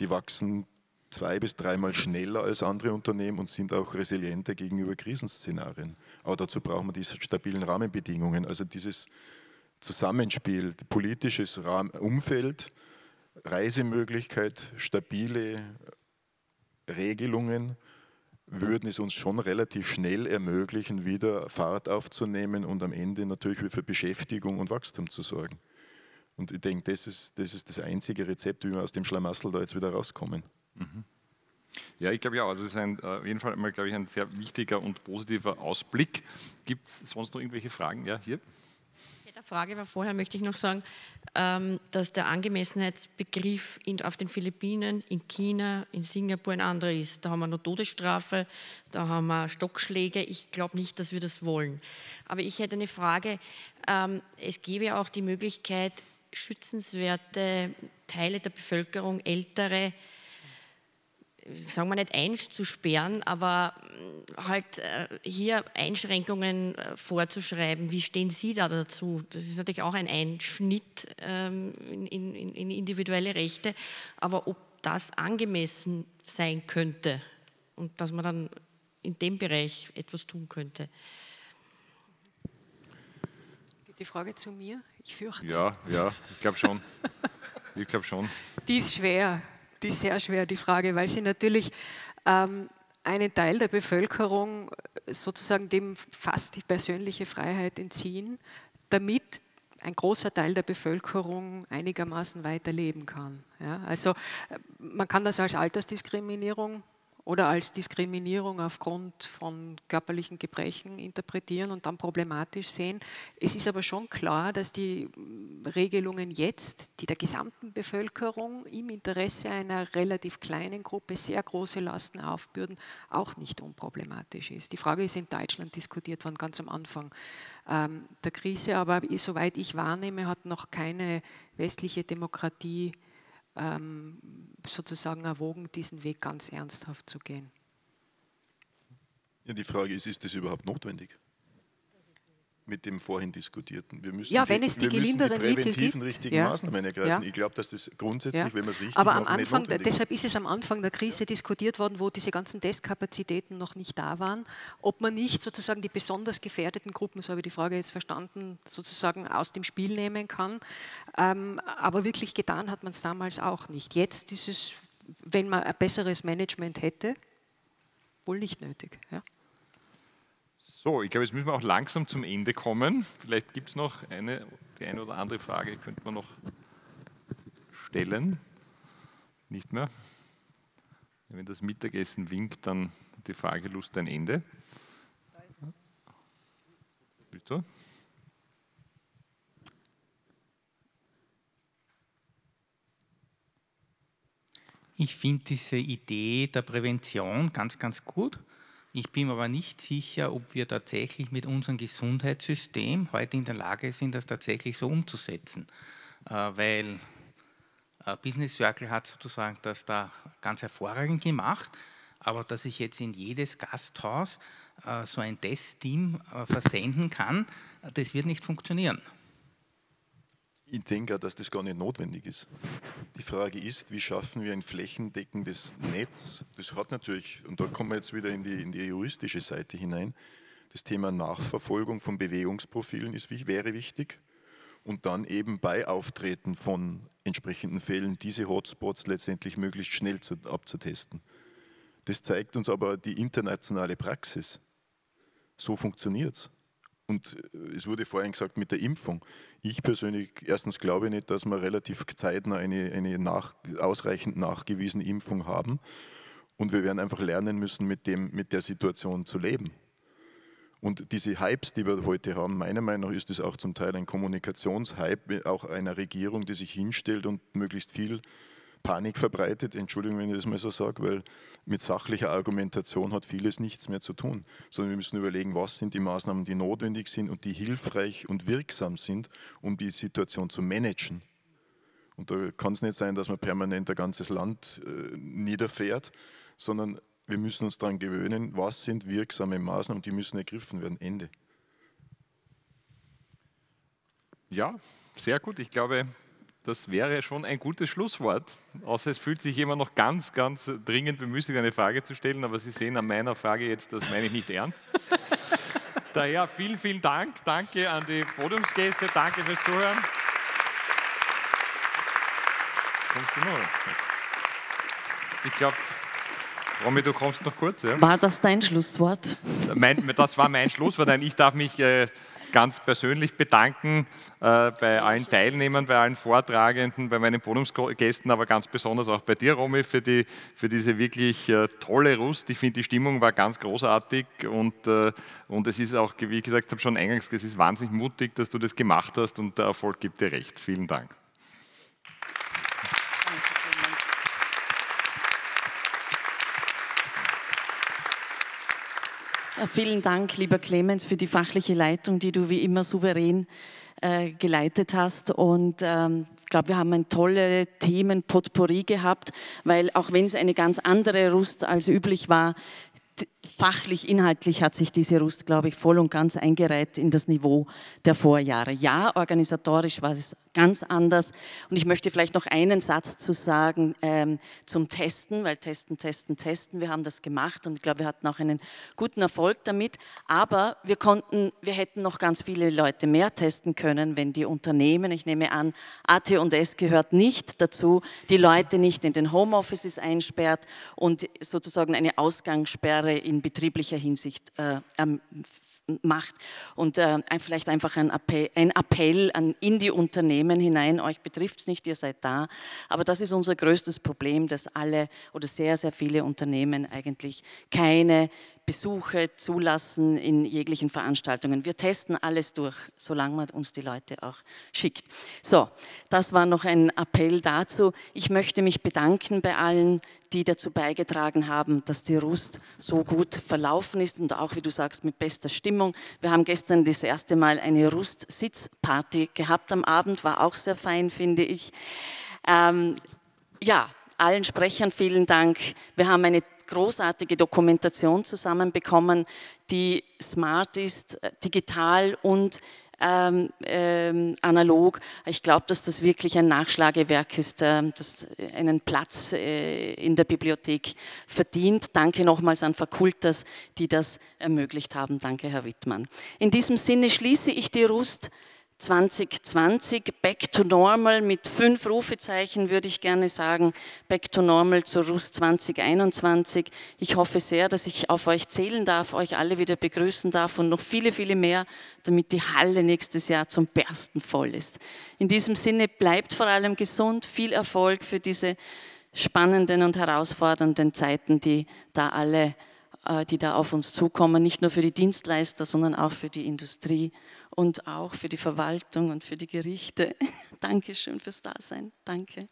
Die wachsen zwei bis dreimal schneller als andere Unternehmen und sind auch resilienter gegenüber Krisenszenarien. Aber dazu brauchen wir diese stabilen Rahmenbedingungen, also dieses Zusammenspiel, politisches Umfeld, Reisemöglichkeit, stabile Regelungen würden es uns schon relativ schnell ermöglichen, wieder Fahrt aufzunehmen und am Ende natürlich für Beschäftigung und Wachstum zu sorgen. Und ich denke, das ist, das ist das einzige Rezept, wie wir aus dem Schlamassel da jetzt wieder rauskommen. Mhm. Ja, ich glaube ja, also es ist ein, äh, auf jeden Fall mal, glaube ich, ein sehr wichtiger und positiver Ausblick. Gibt es sonst noch irgendwelche Fragen? Ja, hier der Frage war vorher, möchte ich noch sagen, dass der Angemessenheitsbegriff auf den Philippinen, in China, in Singapur ein anderer ist. Da haben wir noch Todesstrafe, da haben wir Stockschläge. Ich glaube nicht, dass wir das wollen. Aber ich hätte eine Frage. Ähm, es gäbe auch die Möglichkeit, schützenswerte Teile der Bevölkerung, ältere, sagen wir nicht einzusperren, aber mm, halt äh, hier Einschränkungen äh, vorzuschreiben. Wie stehen Sie da dazu? Das ist natürlich auch ein Einschnitt ähm, in, in, in individuelle Rechte, aber ob das angemessen sein könnte und dass man dann in dem Bereich etwas tun könnte. Die Frage zu mir? Ich fürchte. Ja, ja, ich glaube schon. ich glaube schon. Die ist schwer die sehr schwer, die Frage, weil sie natürlich ähm, einen Teil der Bevölkerung sozusagen dem fast die persönliche Freiheit entziehen, damit ein großer Teil der Bevölkerung einigermaßen weiterleben kann. Ja, also äh, man kann das als Altersdiskriminierung oder als Diskriminierung aufgrund von körperlichen Gebrechen interpretieren und dann problematisch sehen. Es ist aber schon klar, dass die Regelungen jetzt, die der gesamten Bevölkerung im Interesse einer relativ kleinen Gruppe sehr große Lasten aufbürden, auch nicht unproblematisch ist. Die Frage ist in Deutschland diskutiert worden, ganz am Anfang ähm, der Krise, aber soweit ich wahrnehme, hat noch keine westliche Demokratie ähm, sozusagen erwogen, diesen Weg ganz ernsthaft zu gehen. Ja, die Frage ist, ist das überhaupt notwendig? Mit dem vorhin diskutierten. Wir müssen ja, wenn es die, gelinderen die präventiven richtigen ja. Maßnahmen ergreifen. Ja. Ich glaube, dass das grundsätzlich, wenn man es richtig Aber am Anfang, deshalb ist es am Anfang der Krise diskutiert worden, wo diese ganzen Testkapazitäten noch nicht da waren, ob man nicht sozusagen die besonders gefährdeten Gruppen, so habe ich die Frage jetzt verstanden, sozusagen aus dem Spiel nehmen kann. Ähm, aber wirklich getan hat man es damals auch nicht. Jetzt ist es, wenn man ein besseres Management hätte, wohl nicht nötig. Ja. So, ich glaube, jetzt müssen wir auch langsam zum Ende kommen. Vielleicht gibt es noch eine, die eine oder andere Frage, könnte man noch stellen. Nicht mehr? Wenn das Mittagessen winkt, dann die Fragelust ein Ende. Bitte? Ich finde diese Idee der Prävention ganz, ganz gut. Ich bin aber nicht sicher, ob wir tatsächlich mit unserem Gesundheitssystem heute in der Lage sind, das tatsächlich so umzusetzen. Äh, weil äh, Business Circle hat sozusagen das da ganz hervorragend gemacht, aber dass ich jetzt in jedes Gasthaus äh, so ein Testteam versenden kann, das wird nicht funktionieren. Ich denke auch, dass das gar nicht notwendig ist. Die Frage ist, wie schaffen wir ein flächendeckendes Netz? Das hat natürlich, und da kommen wir jetzt wieder in die, in die juristische Seite hinein, das Thema Nachverfolgung von Bewegungsprofilen ist, wäre wichtig. Und dann eben bei Auftreten von entsprechenden Fällen diese Hotspots letztendlich möglichst schnell zu, abzutesten. Das zeigt uns aber die internationale Praxis. So funktioniert es. Und es wurde vorhin gesagt mit der Impfung. Ich persönlich, erstens glaube ich nicht, dass wir relativ zeitnah eine, eine nach, ausreichend nachgewiesene Impfung haben. Und wir werden einfach lernen müssen, mit, dem, mit der Situation zu leben. Und diese Hypes, die wir heute haben, meiner Meinung nach ist es auch zum Teil ein Kommunikationshype, auch einer Regierung, die sich hinstellt und möglichst viel Panik verbreitet. Entschuldigung, wenn ich das mal so sage, weil mit sachlicher Argumentation hat vieles nichts mehr zu tun, sondern wir müssen überlegen, was sind die Maßnahmen, die notwendig sind und die hilfreich und wirksam sind, um die Situation zu managen. Und da kann es nicht sein, dass man permanent ein ganzes Land äh, niederfährt, sondern wir müssen uns daran gewöhnen, was sind wirksame Maßnahmen, die müssen ergriffen werden. Ende. Ja, sehr gut. Ich glaube, das wäre schon ein gutes Schlusswort. Außer es fühlt sich jemand noch ganz, ganz dringend bemüßigt, eine Frage zu stellen, aber Sie sehen an meiner Frage jetzt, das meine ich nicht ernst. Daher vielen, vielen Dank. Danke an die Podiumsgäste. Danke fürs Zuhören. Kommst du noch? Ich glaube, Romy, du kommst noch kurz. Ja? War das dein Schlusswort? Mein, das war mein Schlusswort. Ich darf mich äh, ganz persönlich bedanken äh, bei allen Teilnehmern, bei allen Vortragenden, bei meinen Podiumsgästen, aber ganz besonders auch bei dir, Romy, für, die, für diese wirklich äh, tolle Rust. Ich finde, die Stimmung war ganz großartig und, äh, und es ist auch, wie ich gesagt habe, schon eingangs, es ist wahnsinnig mutig, dass du das gemacht hast und der Erfolg gibt dir recht. Vielen Dank. Vielen Dank, lieber Clemens, für die fachliche Leitung, die du wie immer souverän äh, geleitet hast. Und ähm, ich glaube, wir haben ein tolle Themenpotpourri gehabt, weil auch wenn es eine ganz andere Rust als üblich war, fachlich, inhaltlich hat sich diese Rust, glaube ich, voll und ganz eingereiht in das Niveau der Vorjahre. Ja, organisatorisch war es ganz anders. Und ich möchte vielleicht noch einen Satz zu sagen ähm, zum Testen, weil Testen, Testen, Testen. Wir haben das gemacht und ich glaube, wir hatten auch einen guten Erfolg damit. Aber wir konnten, wir hätten noch ganz viele Leute mehr testen können, wenn die Unternehmen, ich nehme an, AT&S gehört nicht dazu, die Leute nicht in den Homeoffices einsperrt und sozusagen eine Ausgangssperre in betrieblicher Hinsicht äh, macht. Und äh, vielleicht einfach ein Appell, ein Appell an, in die Unternehmen hinein, euch betrifft es nicht, ihr seid da. Aber das ist unser größtes Problem, dass alle oder sehr, sehr viele Unternehmen eigentlich keine Besuche zulassen in jeglichen Veranstaltungen. Wir testen alles durch, solange man uns die Leute auch schickt. So, das war noch ein Appell dazu. Ich möchte mich bedanken bei allen, die dazu beigetragen haben, dass die Rust so gut verlaufen ist und auch, wie du sagst, mit bester Stimmung. Wir haben gestern das erste Mal eine Rust-Sitzparty gehabt am Abend, war auch sehr fein, finde ich. Ähm, ja, allen Sprechern vielen Dank. Wir haben eine großartige Dokumentation zusammenbekommen, die smart ist, äh, digital und ähm, ähm, analog. Ich glaube, dass das wirklich ein Nachschlagewerk ist, äh, das einen Platz äh, in der Bibliothek verdient. Danke nochmals an Fakultas, die das ermöglicht haben. Danke, Herr Wittmann. In diesem Sinne schließe ich die Rust 2020, Back to Normal mit fünf Rufezeichen würde ich gerne sagen, Back to Normal zur Rust 2021. Ich hoffe sehr, dass ich auf euch zählen darf, euch alle wieder begrüßen darf und noch viele, viele mehr, damit die Halle nächstes Jahr zum Bersten voll ist. In diesem Sinne bleibt vor allem gesund, viel Erfolg für diese spannenden und herausfordernden Zeiten, die da alle, äh, die da auf uns zukommen, nicht nur für die Dienstleister, sondern auch für die Industrie und auch für die Verwaltung und für die Gerichte. Dankeschön fürs Dasein. Danke.